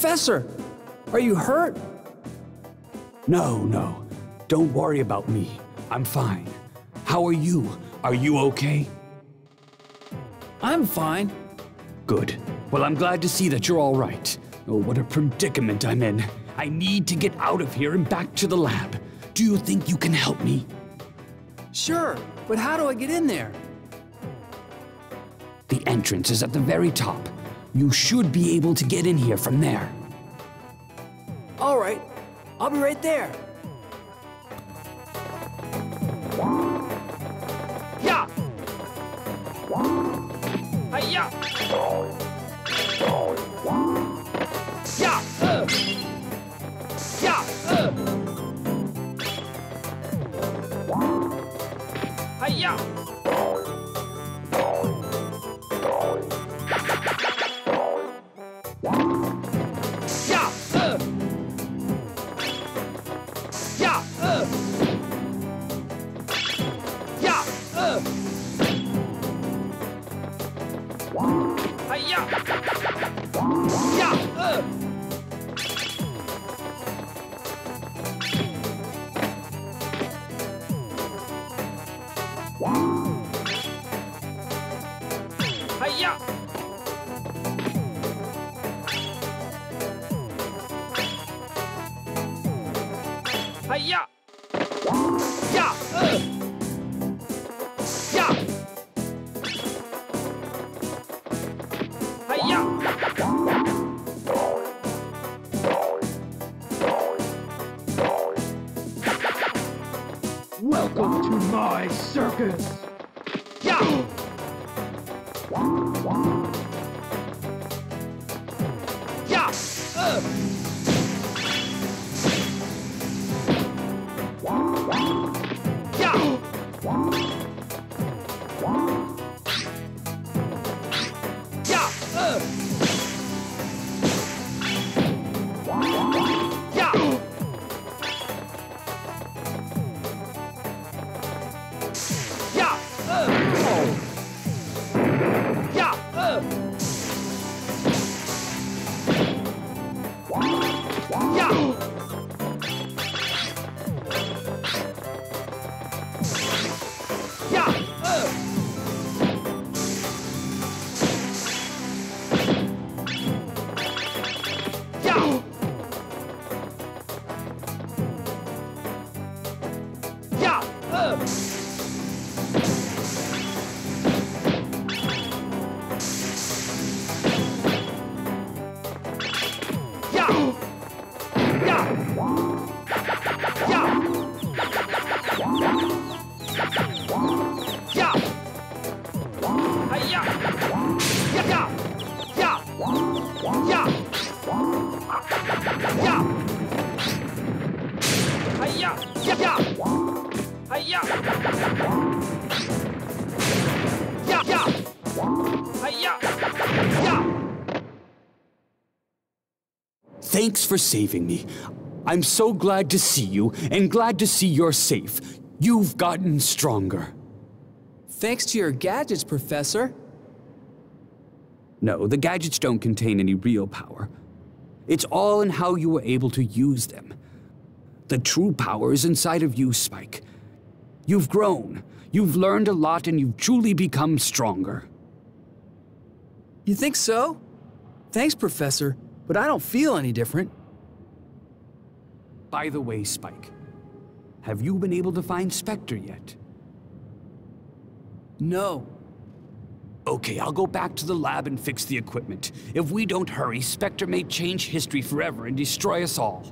Professor, are you hurt? No, no. Don't worry about me. I'm fine. How are you? Are you okay? I'm fine. Good. Well, I'm glad to see that you're all right. Oh, what a predicament I'm in. I need to get out of here and back to the lab. Do you think you can help me? Sure, but how do I get in there? The entrance is at the very top. You should be able to get in here from there. All right, I'll be right there. For saving me. I'm so glad to see you and glad to see you're safe. You've gotten stronger. Thanks to your gadgets, Professor. No, the gadgets don't contain any real power. It's all in how you were able to use them. The true power is inside of you, Spike. You've grown, you've learned a lot, and you've truly become stronger. You think so? Thanks, Professor, but I don't feel any different. By the way, Spike, have you been able to find Specter yet? No. Okay, I'll go back to the lab and fix the equipment. If we don't hurry, Specter may change history forever and destroy us all.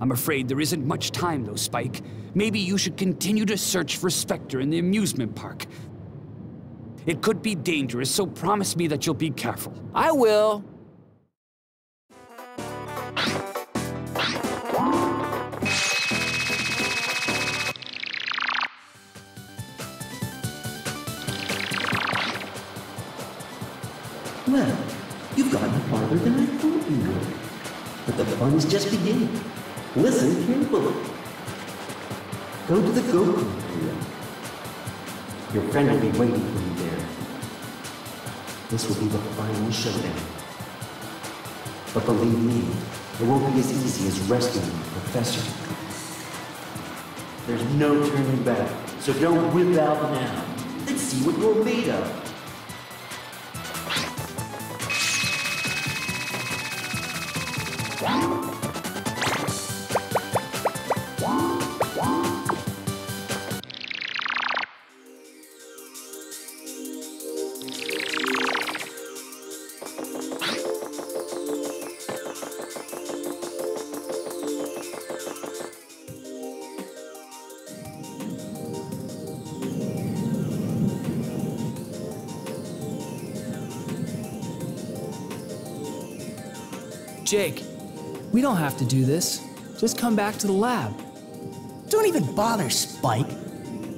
I'm afraid there isn't much time, though, Spike. Maybe you should continue to search for Specter in the amusement park. It could be dangerous, so promise me that you'll be careful. I will. Than I thought you would. But the fun's just beginning. Listen carefully. Go to the Goku area. Your friend will be waiting for you there. This will be the final showdown. But believe me, it won't be as easy as rescuing the professor. There's no turning back, so don't whip out now. Let's see what you're made of. Jake, don't have to do this. Just come back to the lab. Don't even bother, Spike.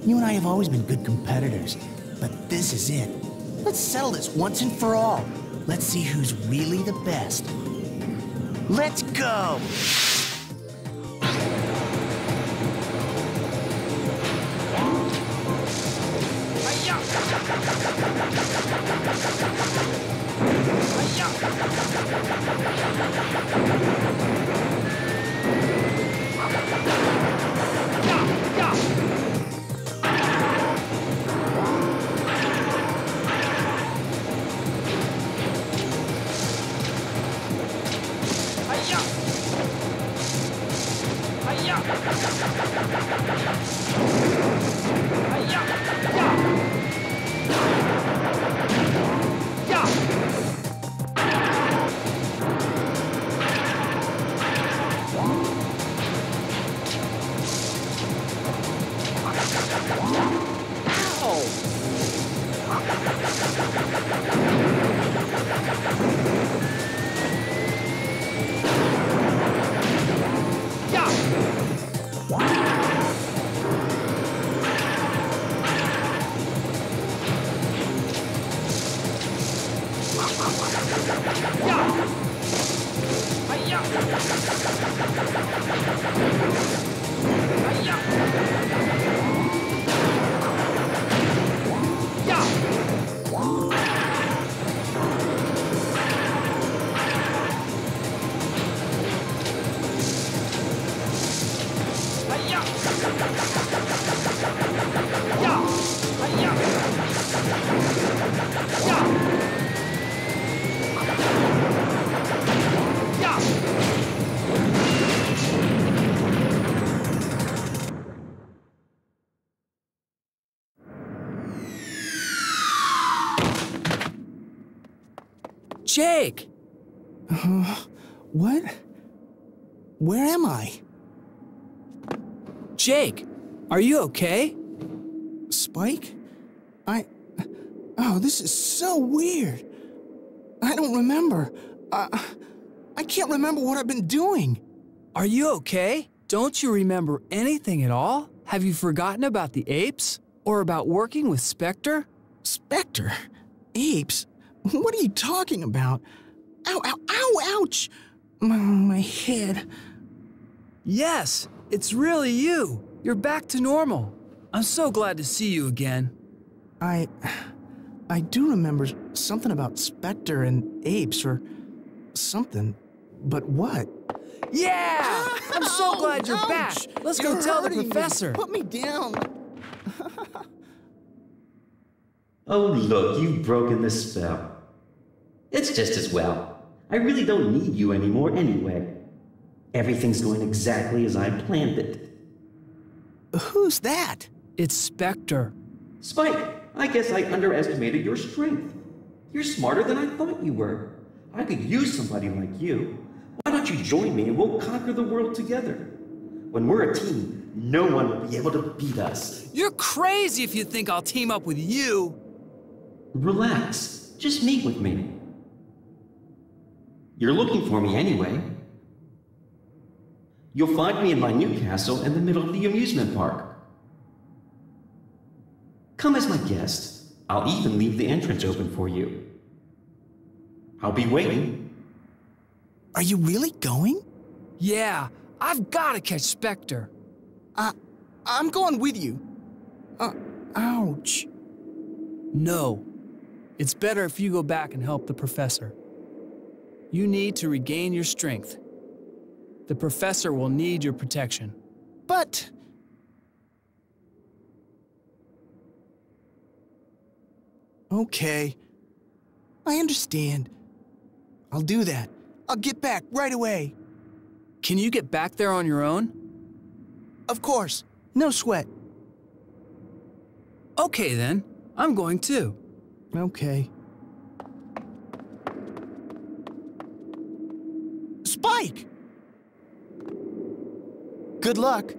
You and I have always been good competitors, but this is it. Let's settle this once and for all. Let's see who's really the best. Let's go! Jake! Uh, what? Where am I? Jake, are you okay? Spike? I. Oh, this is so weird. I don't remember. I. I can't remember what I've been doing. Are you okay? Don't you remember anything at all? Have you forgotten about the apes? Or about working with Specter? Specter? Apes? What are you talking about? Ow, ow, ow, ouch! My, my head. Yes, it's really you. You're back to normal. I'm so glad to see you again. I. I do remember something about Specter and apes or something, but what? Yeah! I'm so glad you're Ouch! back. Let's go You're tell the hurting me. professor. Put me down. Oh, look, you've broken the spell. It's just as well. I really don't need you anymore anyway. Everything's going exactly as I planned it. Who's that? It's Specter. Spike, I guess I underestimated your strength. You're smarter than I thought you were. I could use somebody like you. Why don't you join me and we'll conquer the world together? When we're a team, no one will be able to beat us. You're crazy if you think I'll team up with you. Relax. Just meet with me. You're looking for me anyway. You'll find me in my new castle in the middle of the amusement park. Come as my guest. I'll even leave the entrance open for you. I'll be waiting. Are you really going? Yeah, I've got to catch Specter. Uh, I'm going with you. Uh, ouch. No. It's better if you go back and help the professor. You need to regain your strength. The professor will need your protection. But. Okay. I understand. I'll do that. I'll get back right away. Can you get back there on your own? Of course. No sweat. Okay then. I'm going too. Okay. Spike! Good luck.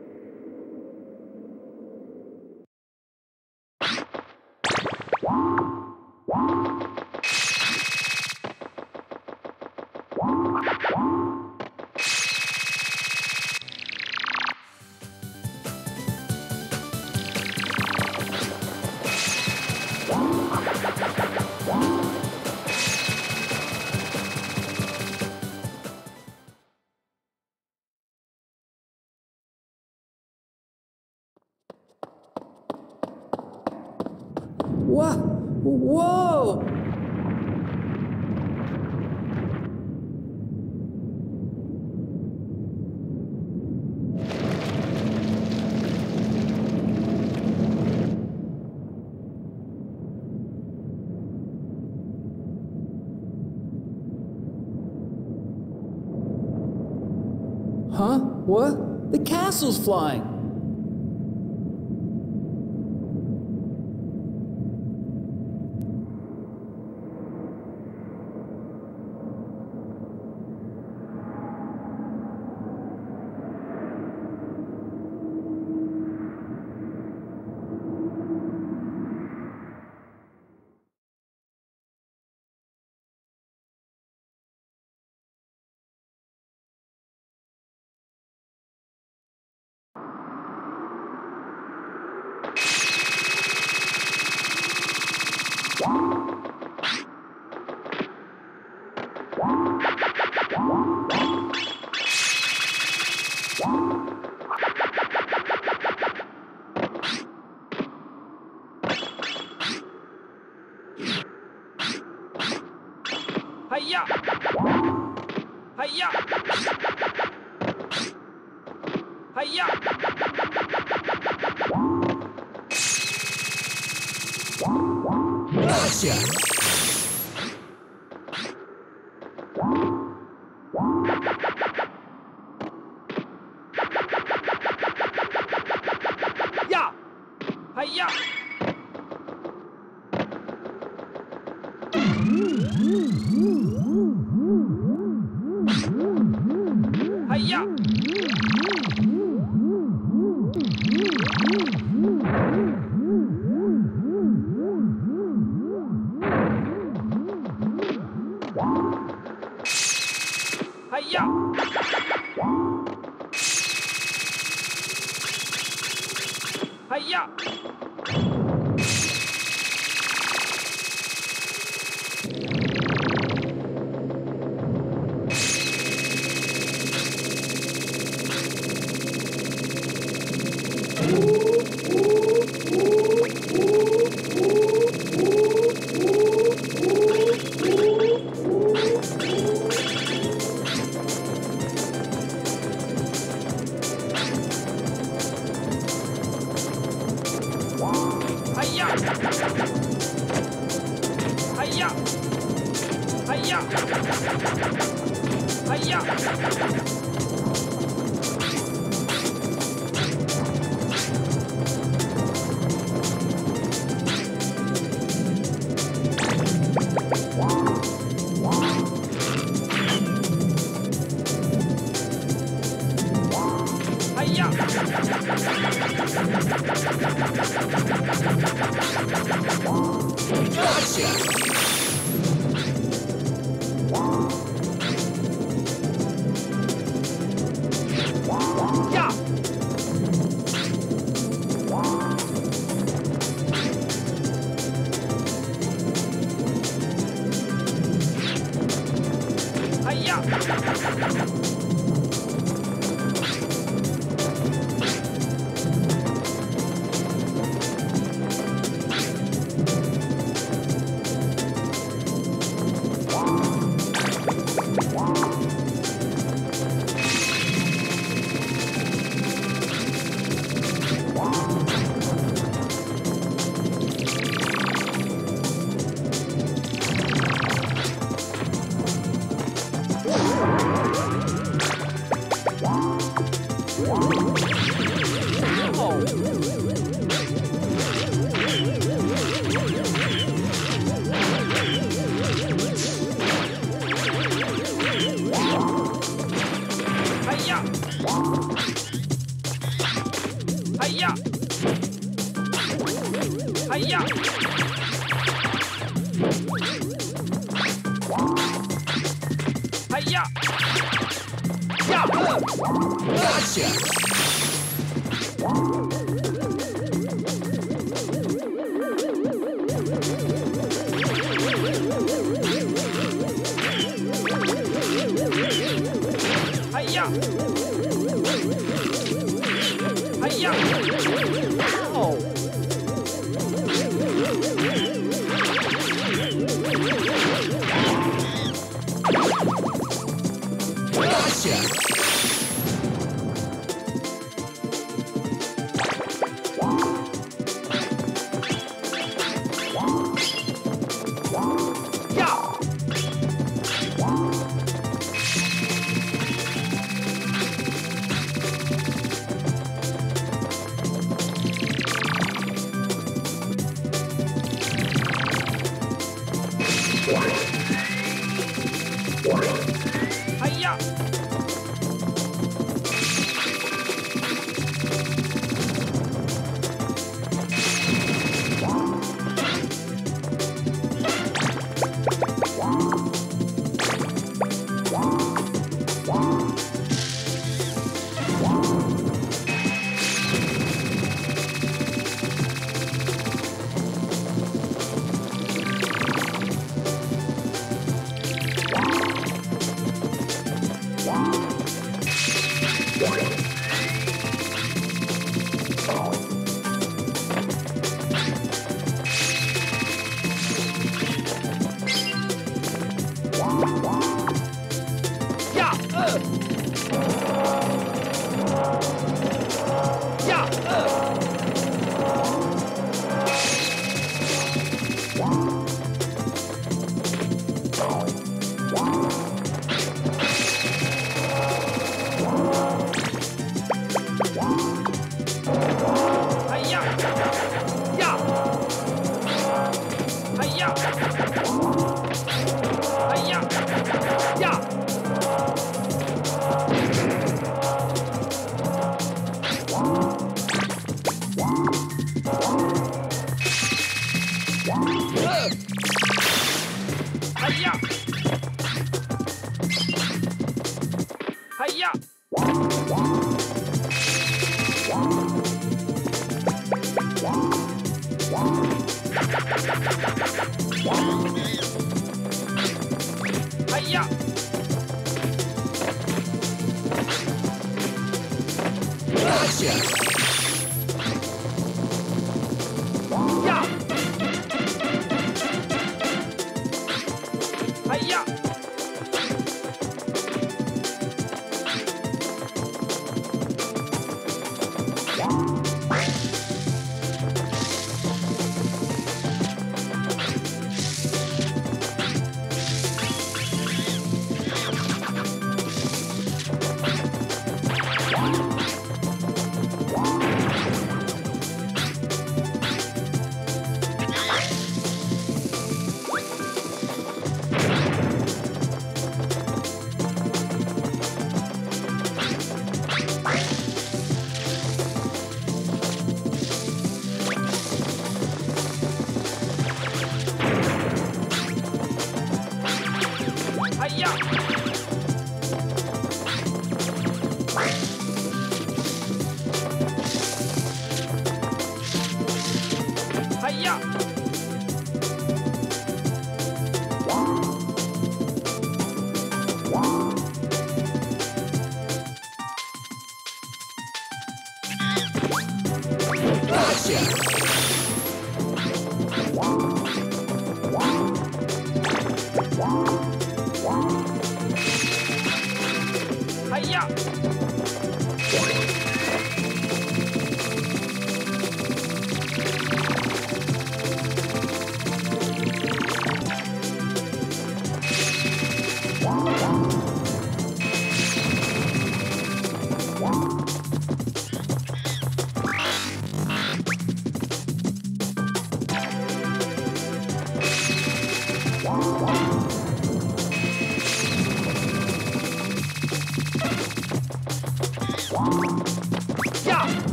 missiles flying.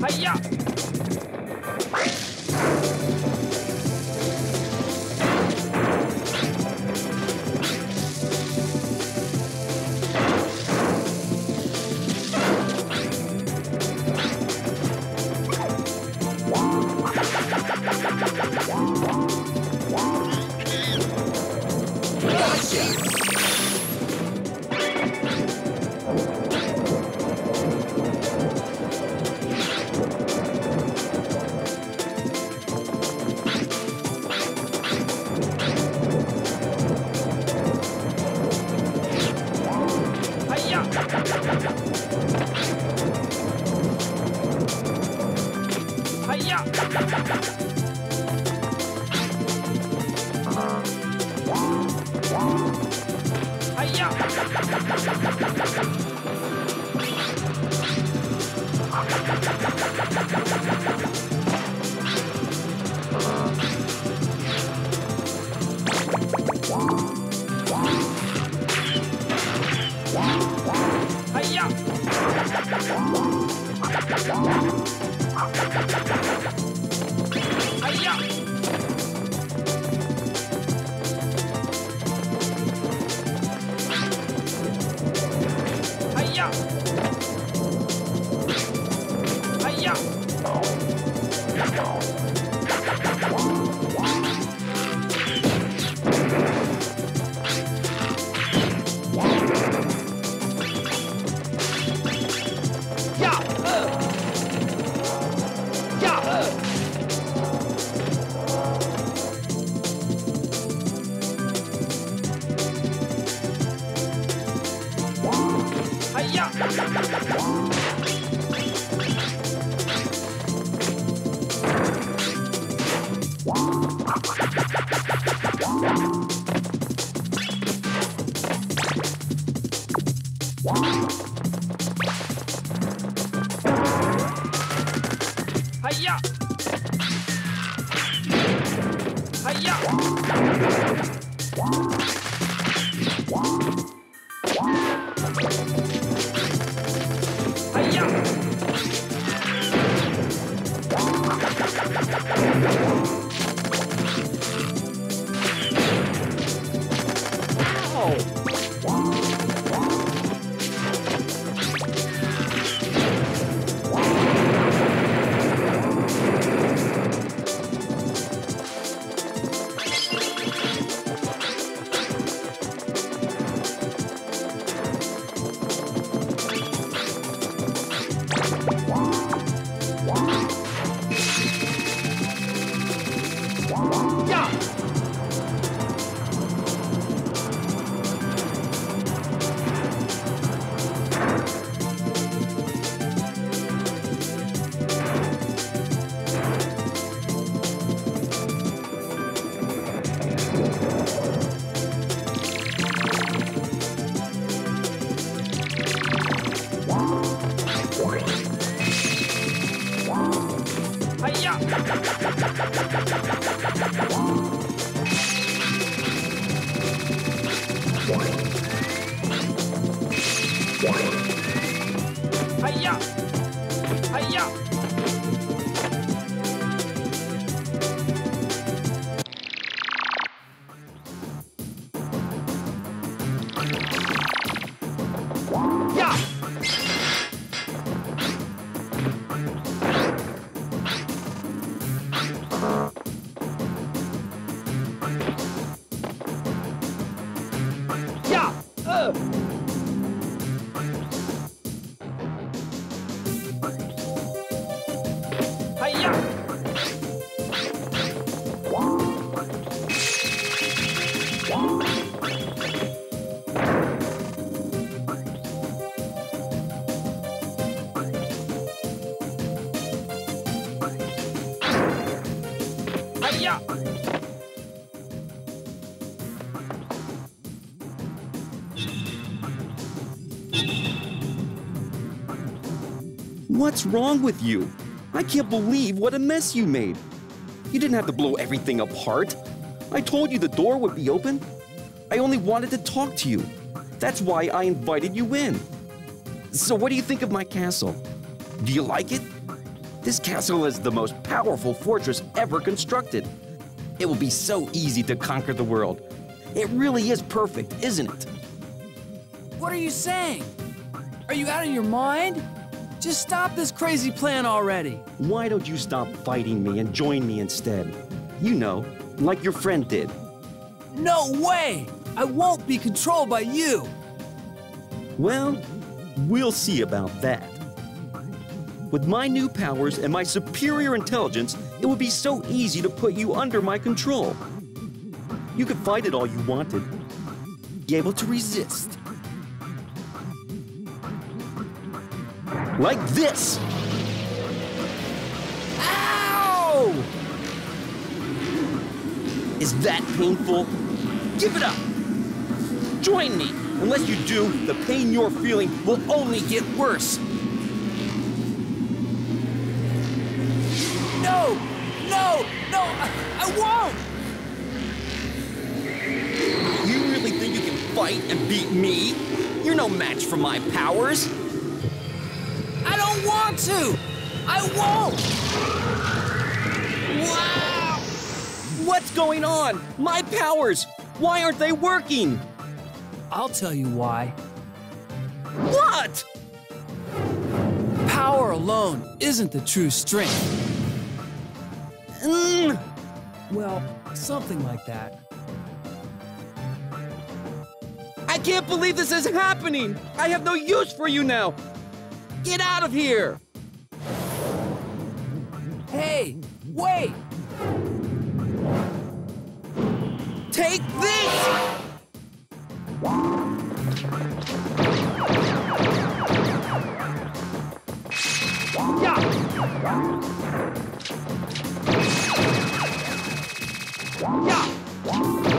はいや What's wrong with you? I can't believe what a mess you made. You didn't have to blow everything apart. I told you the door would be open. I only wanted to talk to you. That's why I invited you in. So, what do you think of my castle? Do you like it? This castle is the most powerful fortress ever constructed. It will be so easy to conquer the world. It really is perfect, isn't it? What are you saying? Are you out of your mind? Just stop this crazy plan already. Why don't you stop fighting me and join me instead? You know, like your friend did. No way! I won't be controlled by you! Well, we'll see about that. With my new powers and my superior intelligence, it would be so easy to put you under my control. You could fight it all you wanted, be able to resist. Like this! Ow! Is that painful? Give it up! Join me! Unless you do, the pain you're feeling will only get worse. No! No! No! I, I won't! You really think you can fight and beat me? You're no match for my powers. I won't! Wow! What's going on? My powers! Why aren't they working? I'll tell you why. What? Power alone isn't the true strength. Mm. Well, something like that. I can't believe this is happening! I have no use for you now! Get out of here! Hey, wait! Take this! Yeah! Yeah!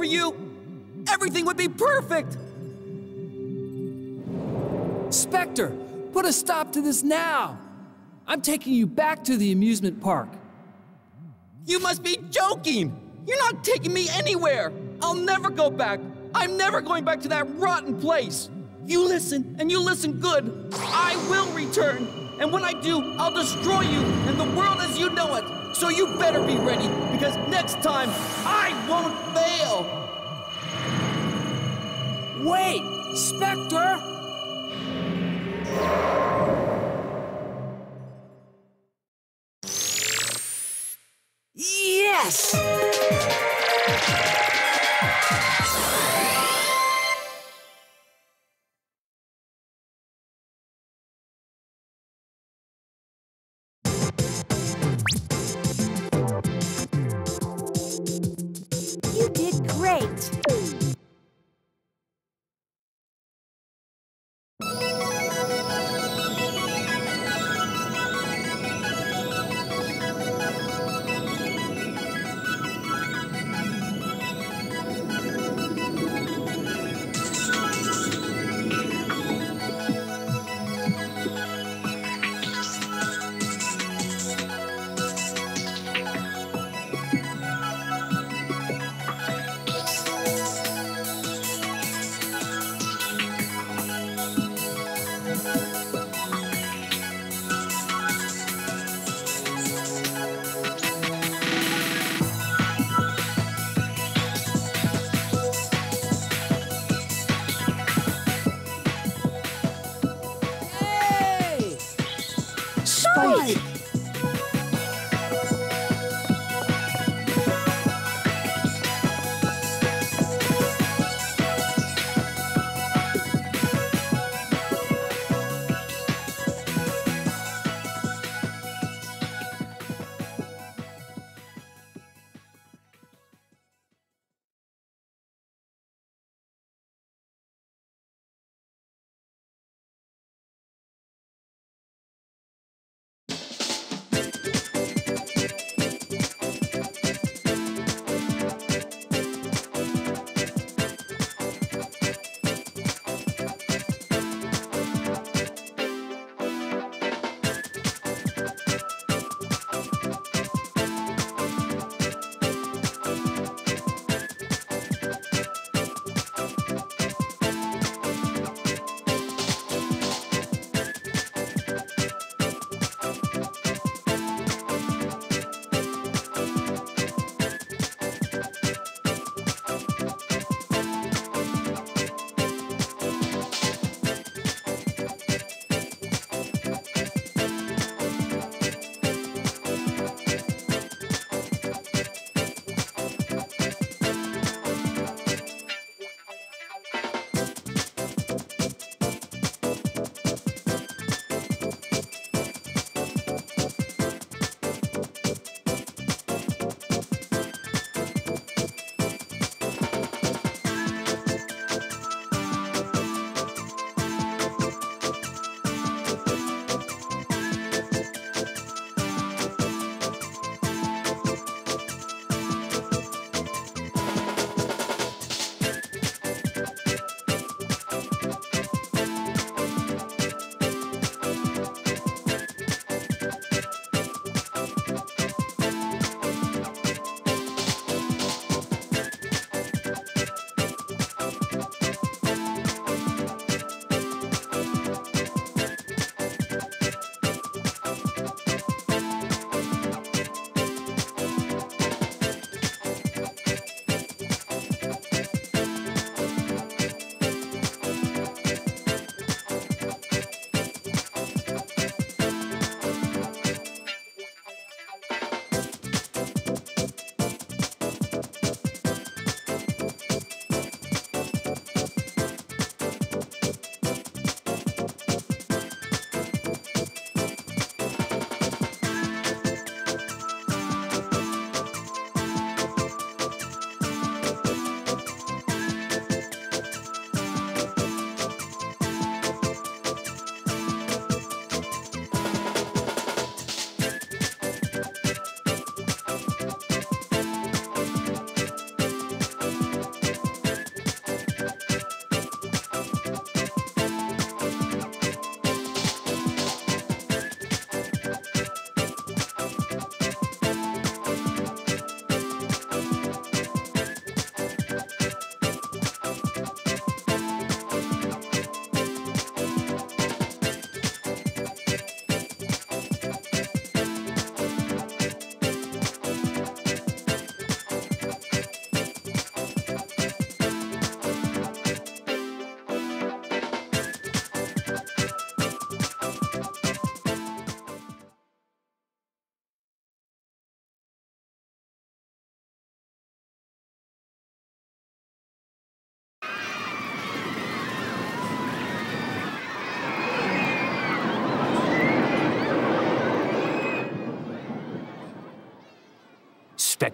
For you, everything would be perfect! Specter, put a stop to this now! I'm taking you back to the amusement park. You must be joking! You're not taking me anywhere! I'll never go back! I'm never going back to that rotten place! You listen, and you listen good! I will return! And when I do, I'll destroy you and the world you know it! So you better be ready, because next time, I won't fail! Wait! Specter! Yes!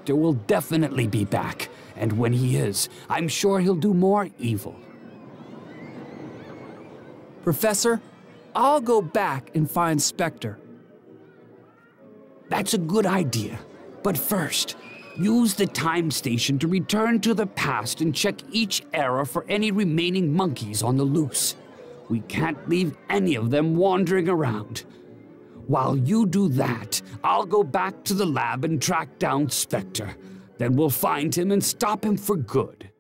Specter will definitely be back. And when he is, I'm sure he'll do more evil. Professor, I'll go back and find Specter. That's a good idea. But first, use the time station to return to the past and check each era for any remaining monkeys on the loose. We can't leave any of them wandering around. While you do that, I'll go back to the lab and track down Specter. Then we'll find him and stop him for good.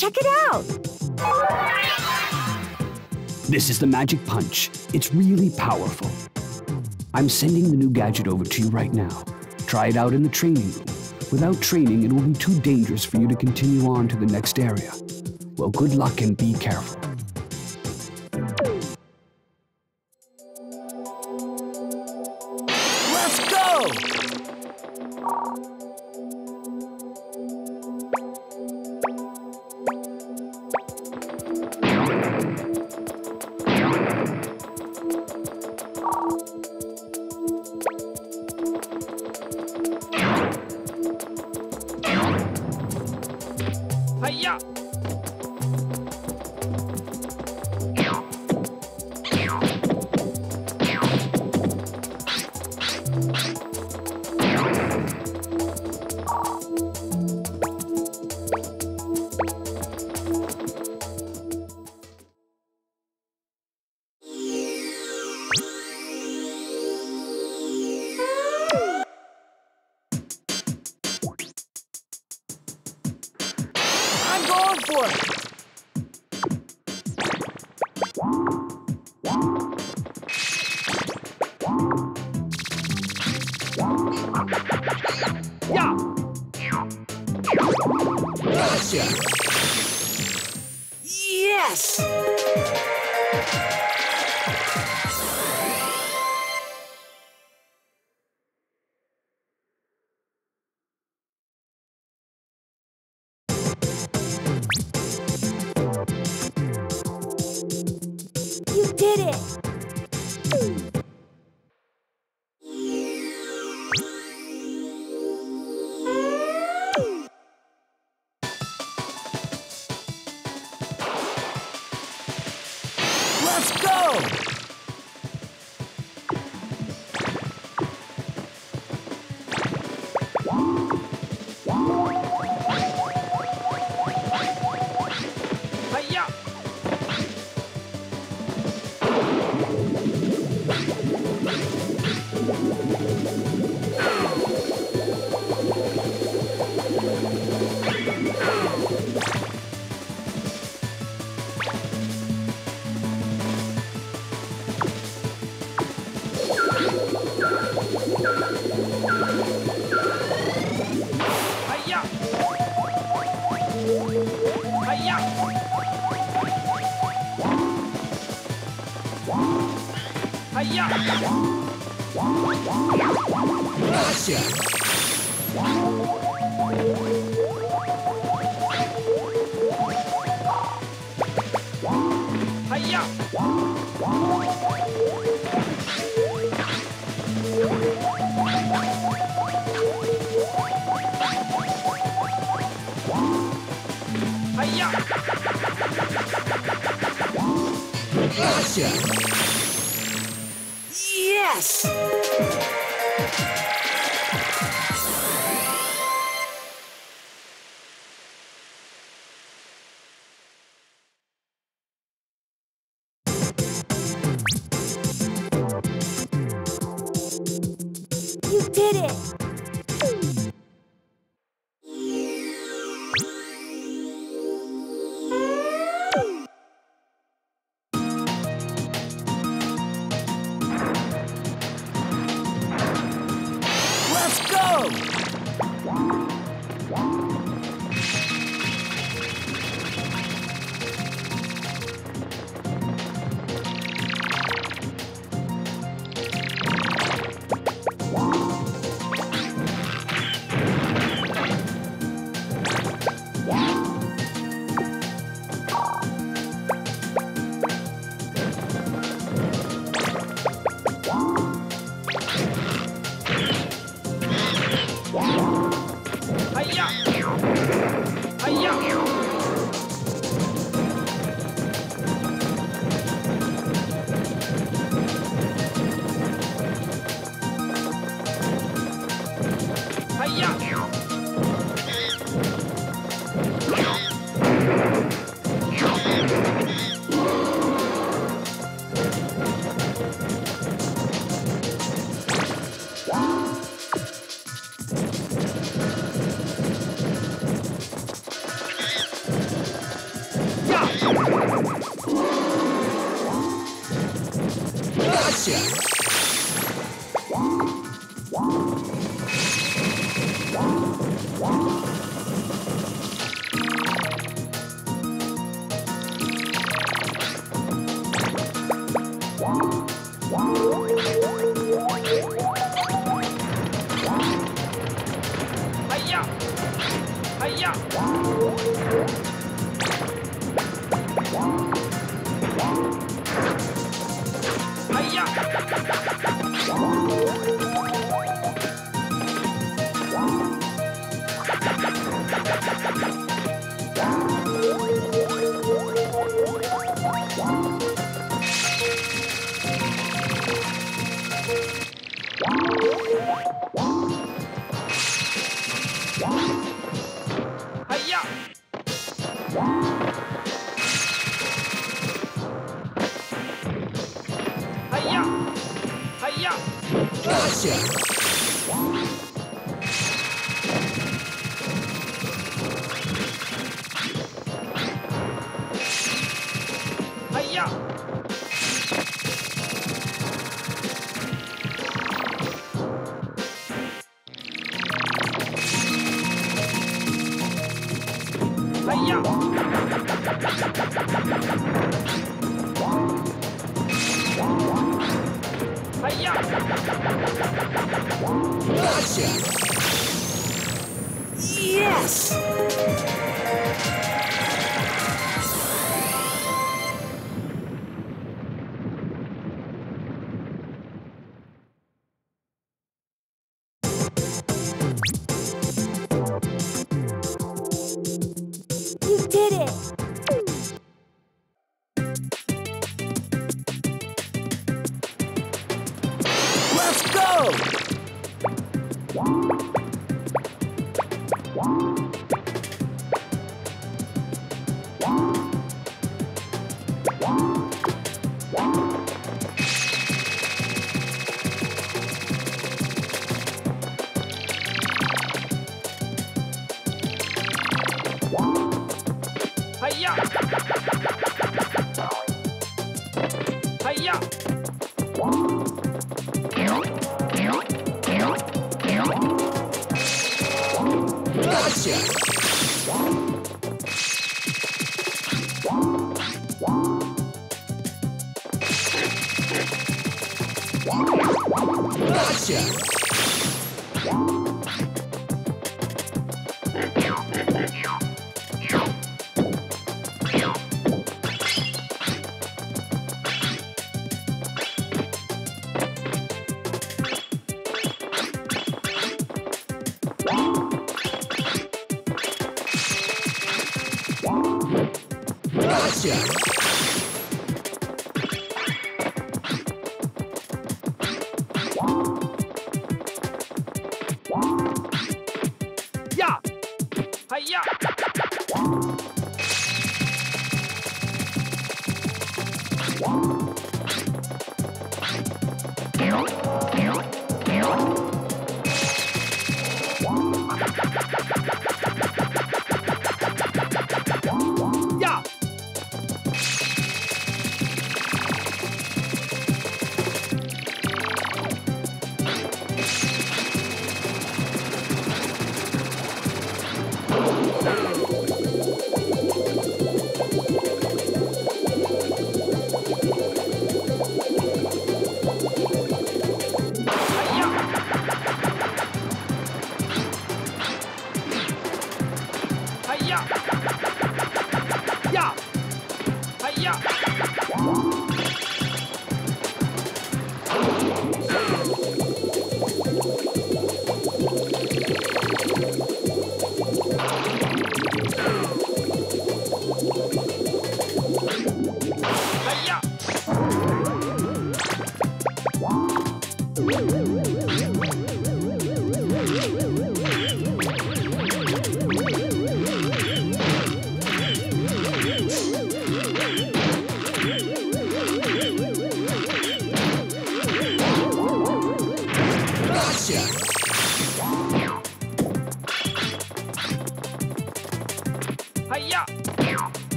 Check it out! This is the Magic Punch. It's really powerful. I'm sending the new gadget over to you right now. Try it out in the training room. Without training, it will be too dangerous for you to continue on to the next area. Well, good luck and be careful.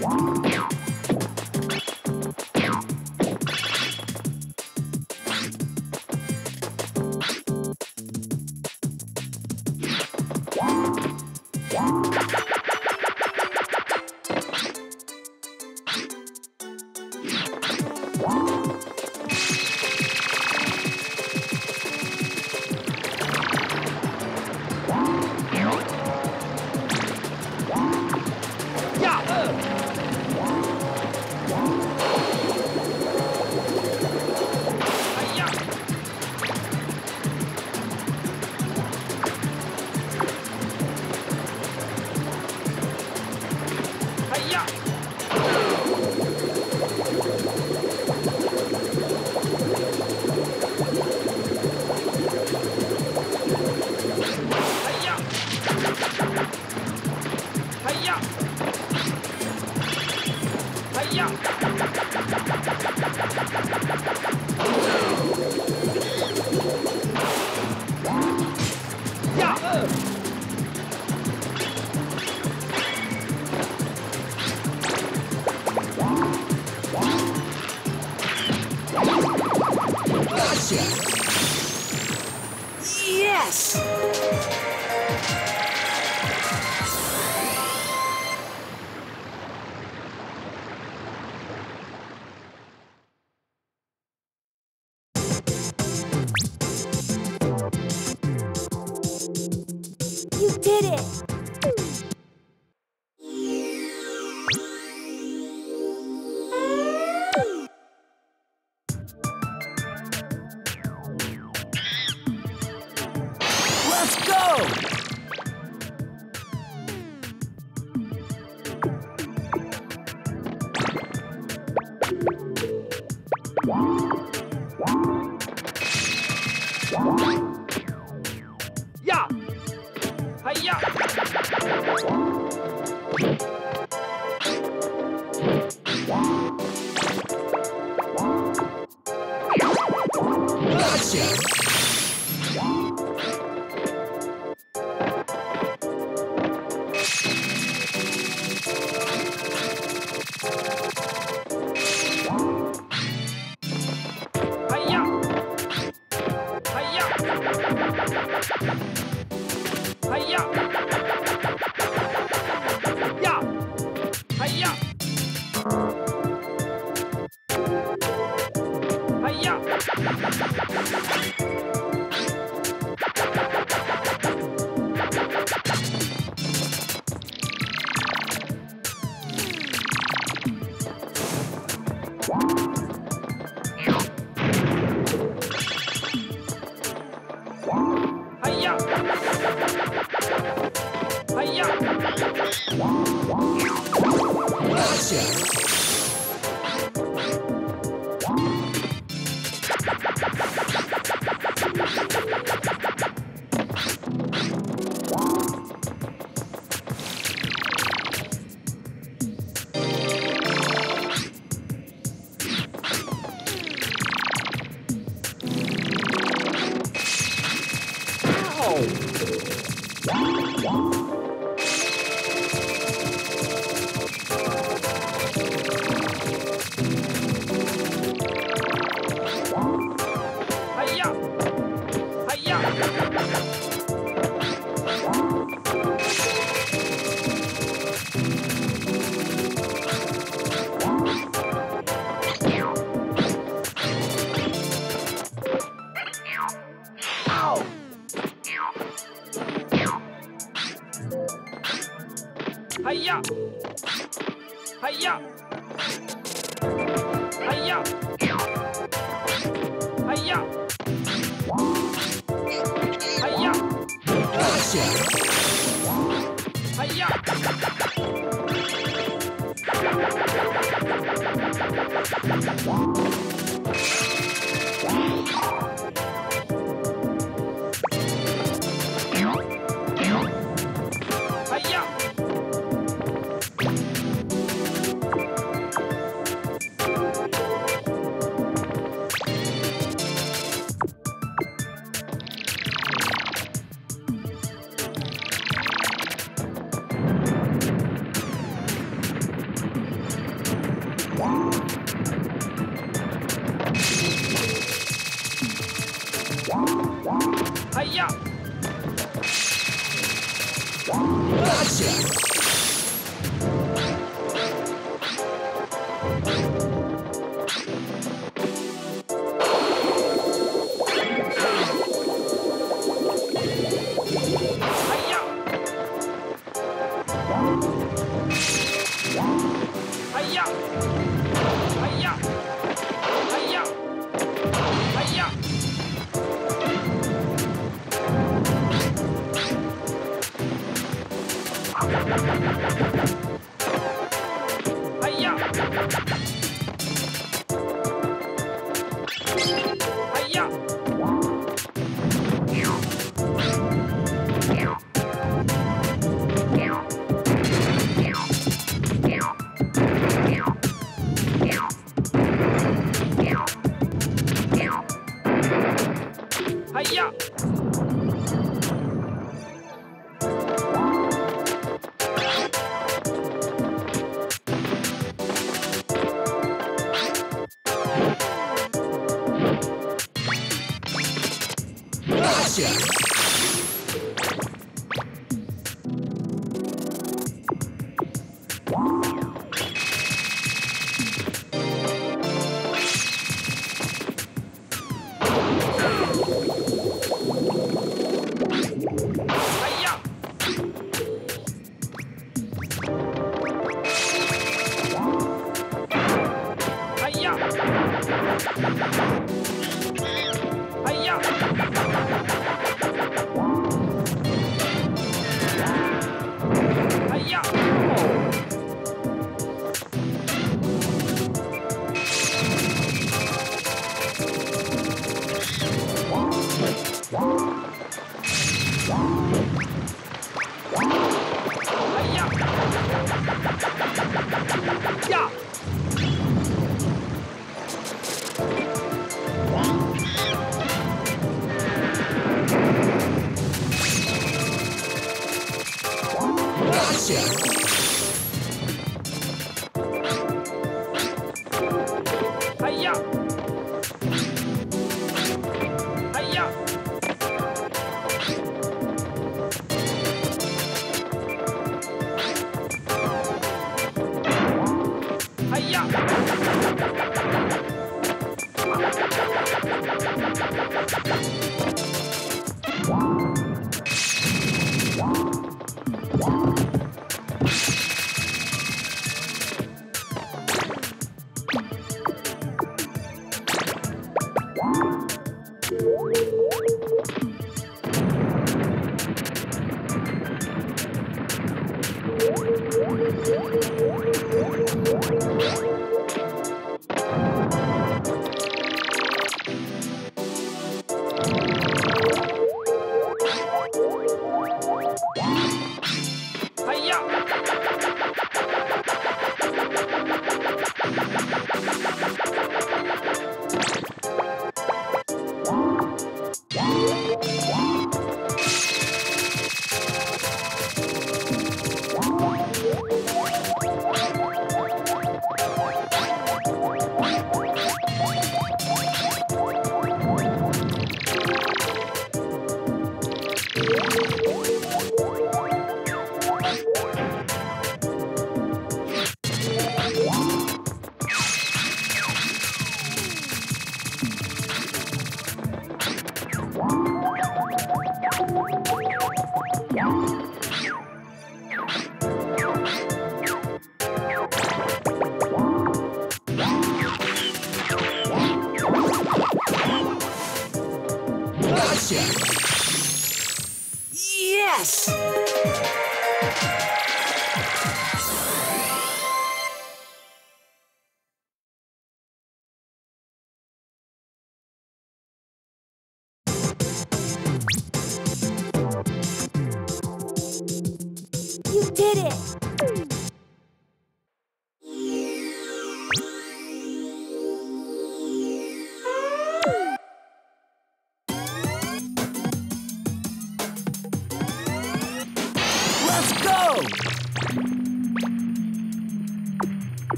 Wow.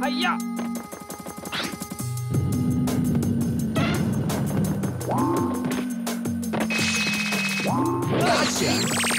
Hiya! Gotcha!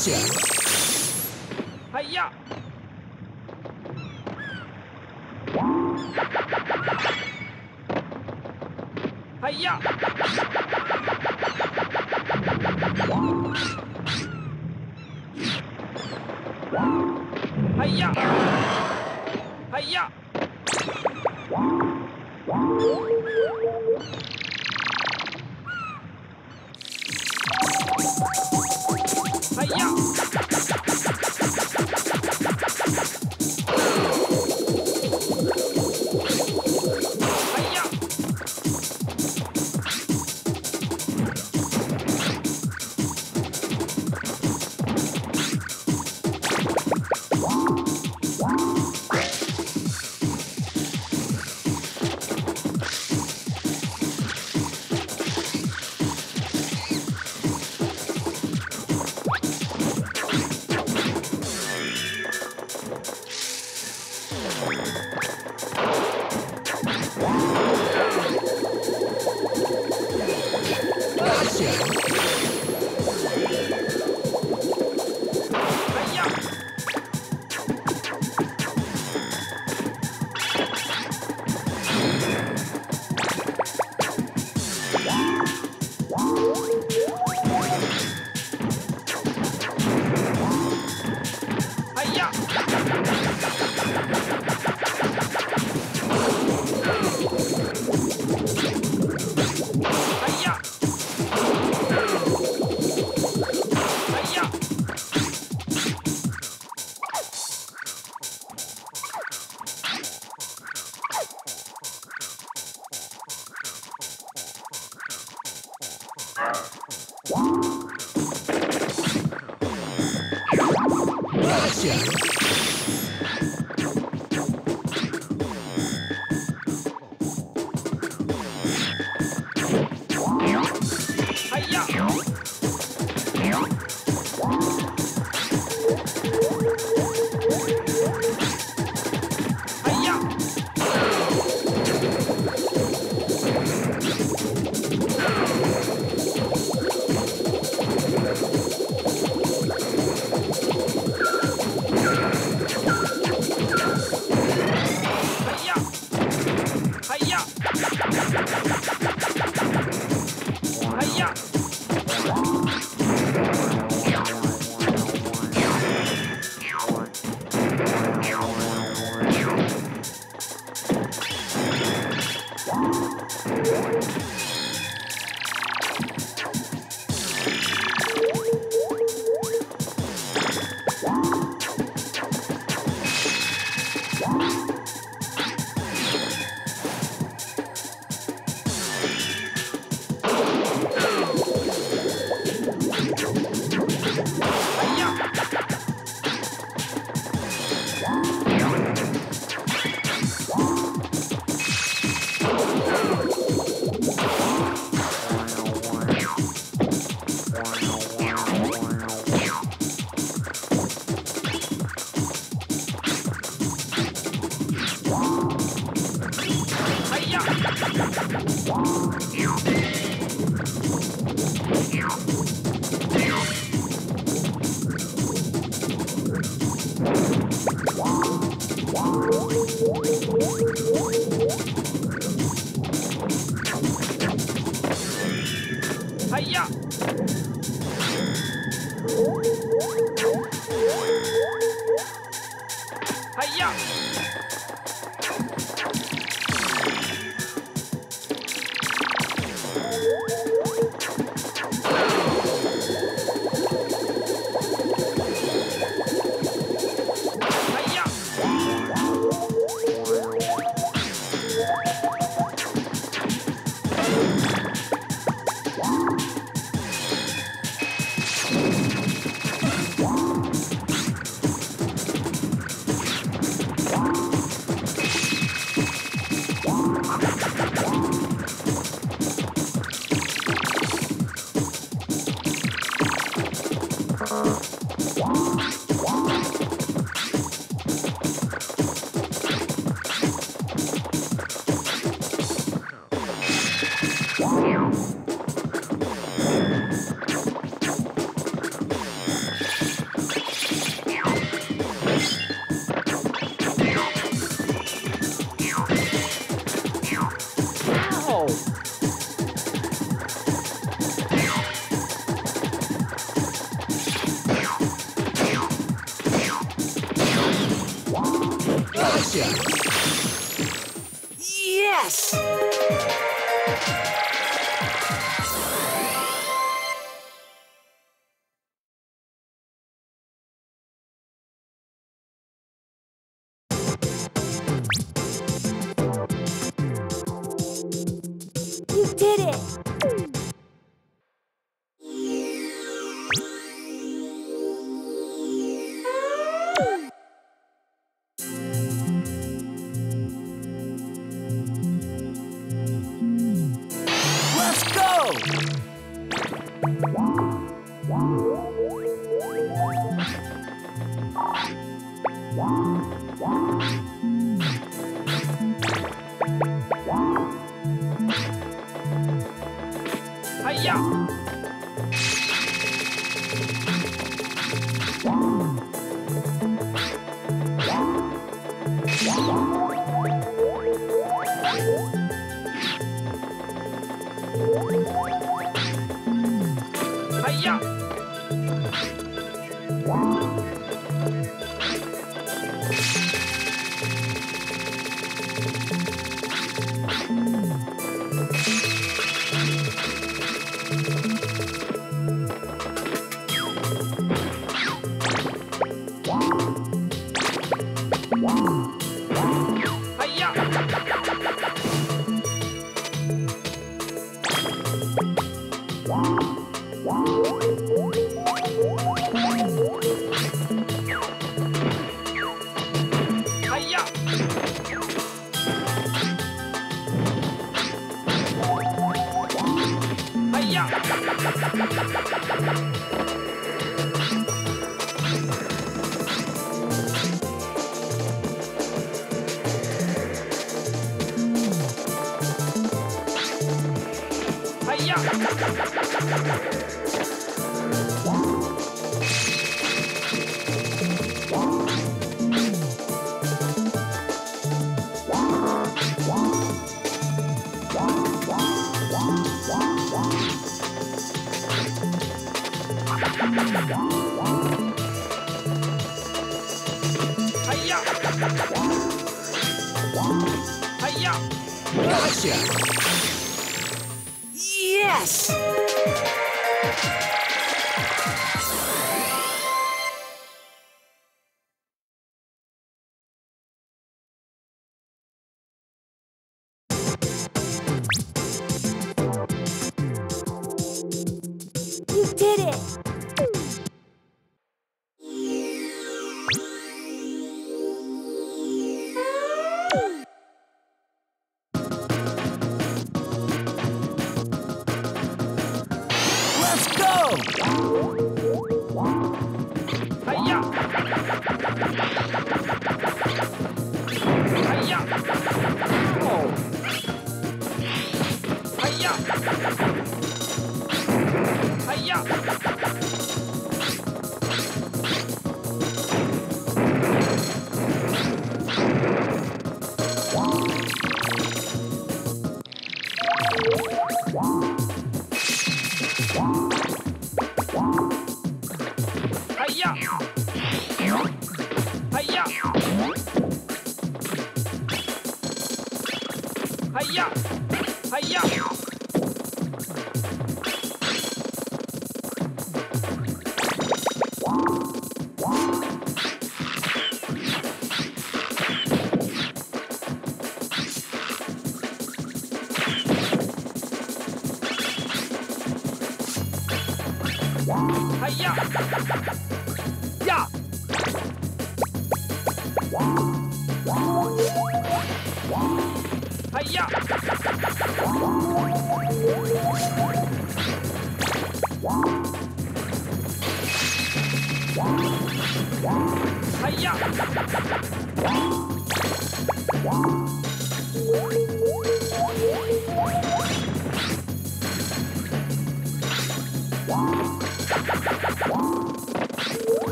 想。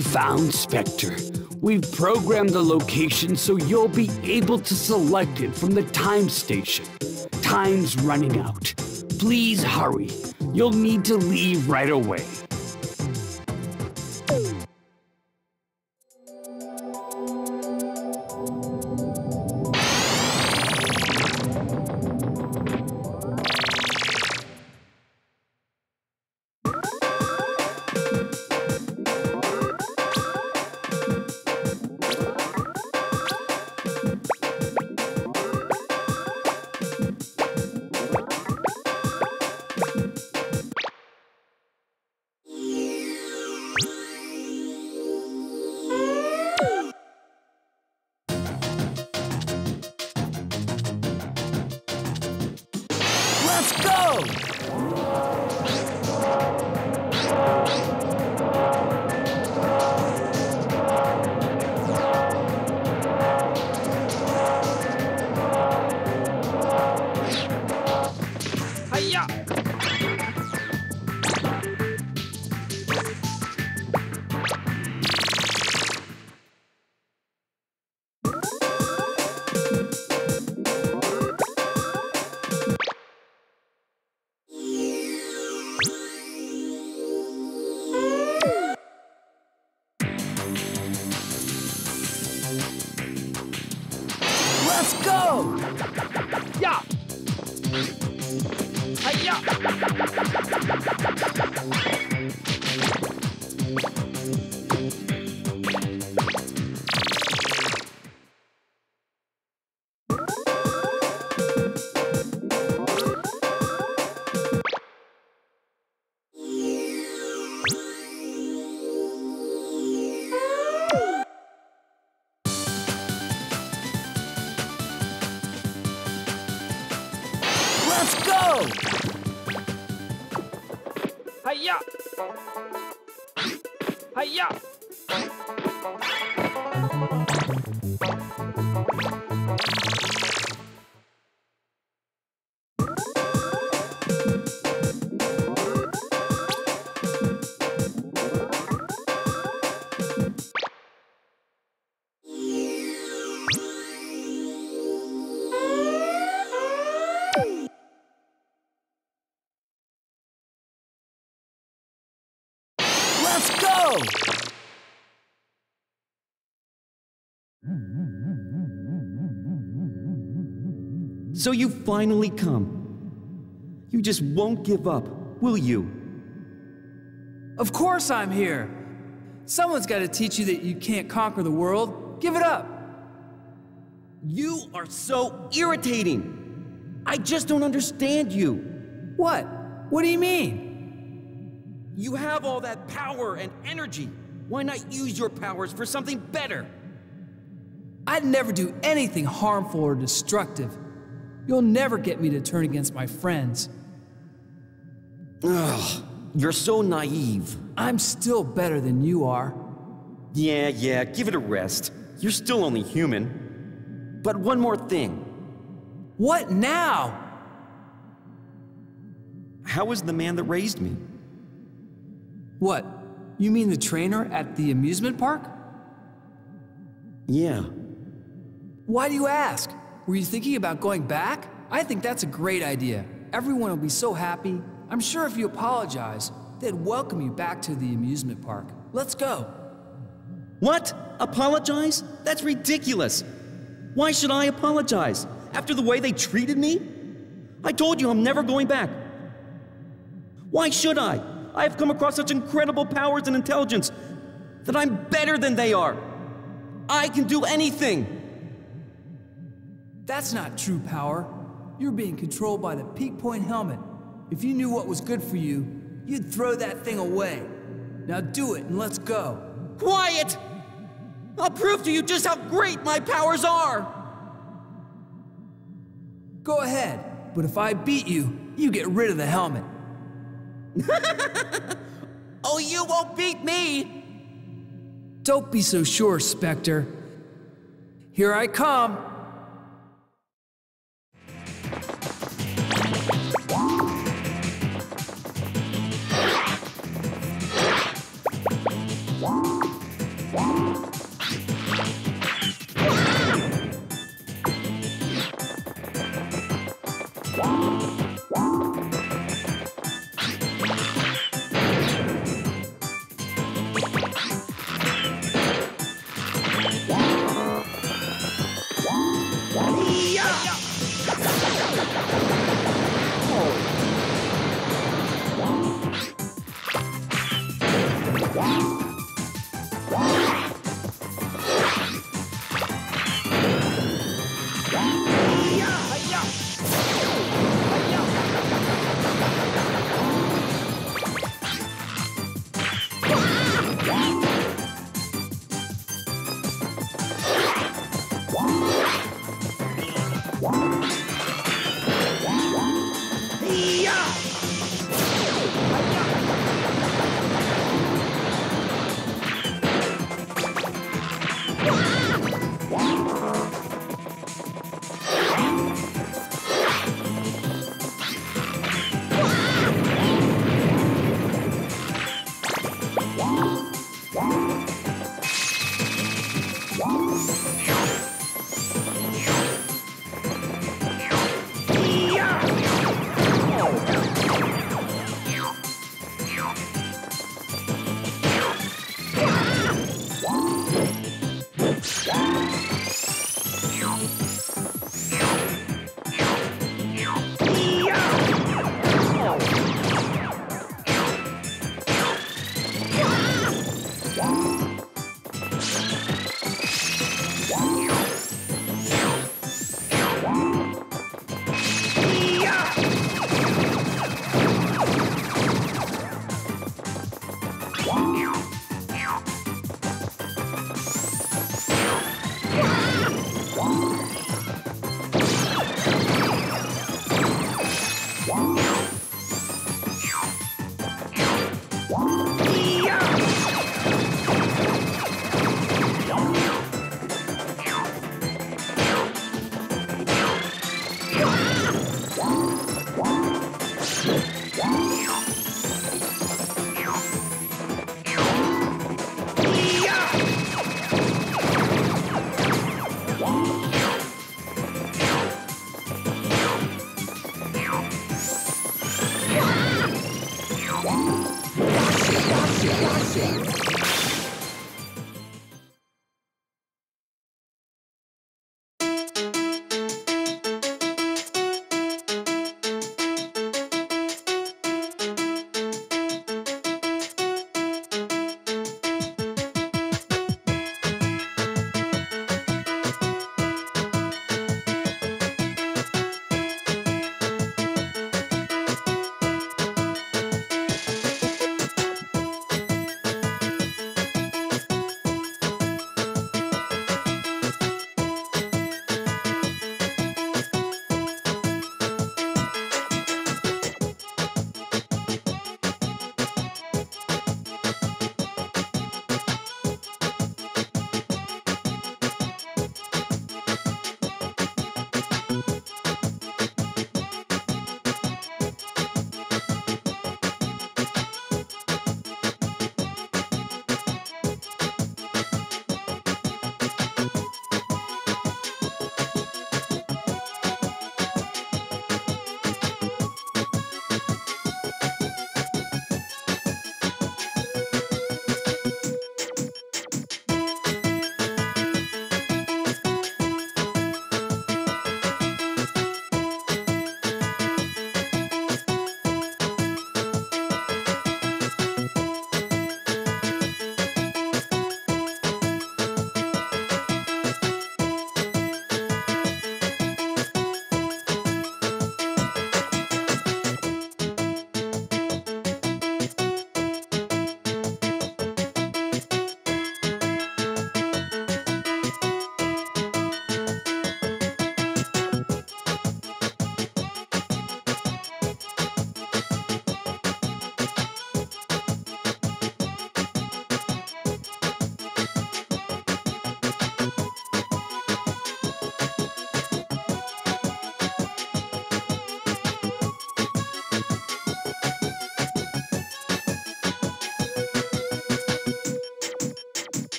We found Specter. We've programmed the location so you'll be able to select it from the time station. Time's running out. Please hurry. You'll need to leave right away. So you finally come. You just won't give up, will you? Of course I'm here. Someone's got to teach you that you can't conquer the world. Give it up. You are so irritating. I just don't understand you. What? What do you mean? You have all that power and energy. Why not use your powers for something better? I'd never do anything harmful or destructive. You'll never get me to turn against my friends. Ugh, you're so naive. I'm still better than you are. Yeah, yeah, give it a rest. You're still only human. But one more thing. What now? How is the man that raised me? What? You mean the trainer at the amusement park? Yeah. Why do you ask? Were you thinking about going back? I think that's a great idea. Everyone will be so happy. I'm sure if you apologize, they'd welcome you back to the amusement park. Let's go. What? Apologize? That's ridiculous. Why should I apologize? After the way they treated me? I told you I'm never going back. Why should I? I have come across such incredible powers and intelligence that I'm better than they are. I can do anything. That's not true power. You're being controlled by the Peak Point helmet. If you knew what was good for you, you'd throw that thing away. Now do it and let's go. Quiet! I'll prove to you just how great my powers are! Go ahead, but if I beat you, you get rid of the helmet. oh, you won't beat me! Don't be so sure, Specter. Here I come. Bye.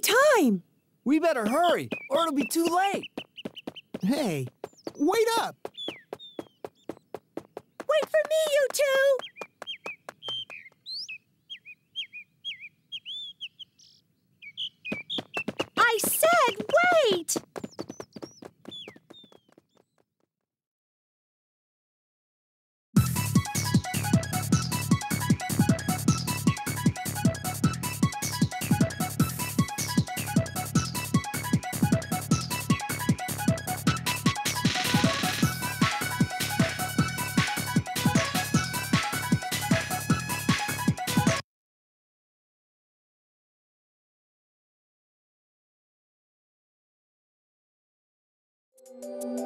The time! We better hurry, or it'll be too late. Hey, wait up! Wait for me, you two! I said wait! I'm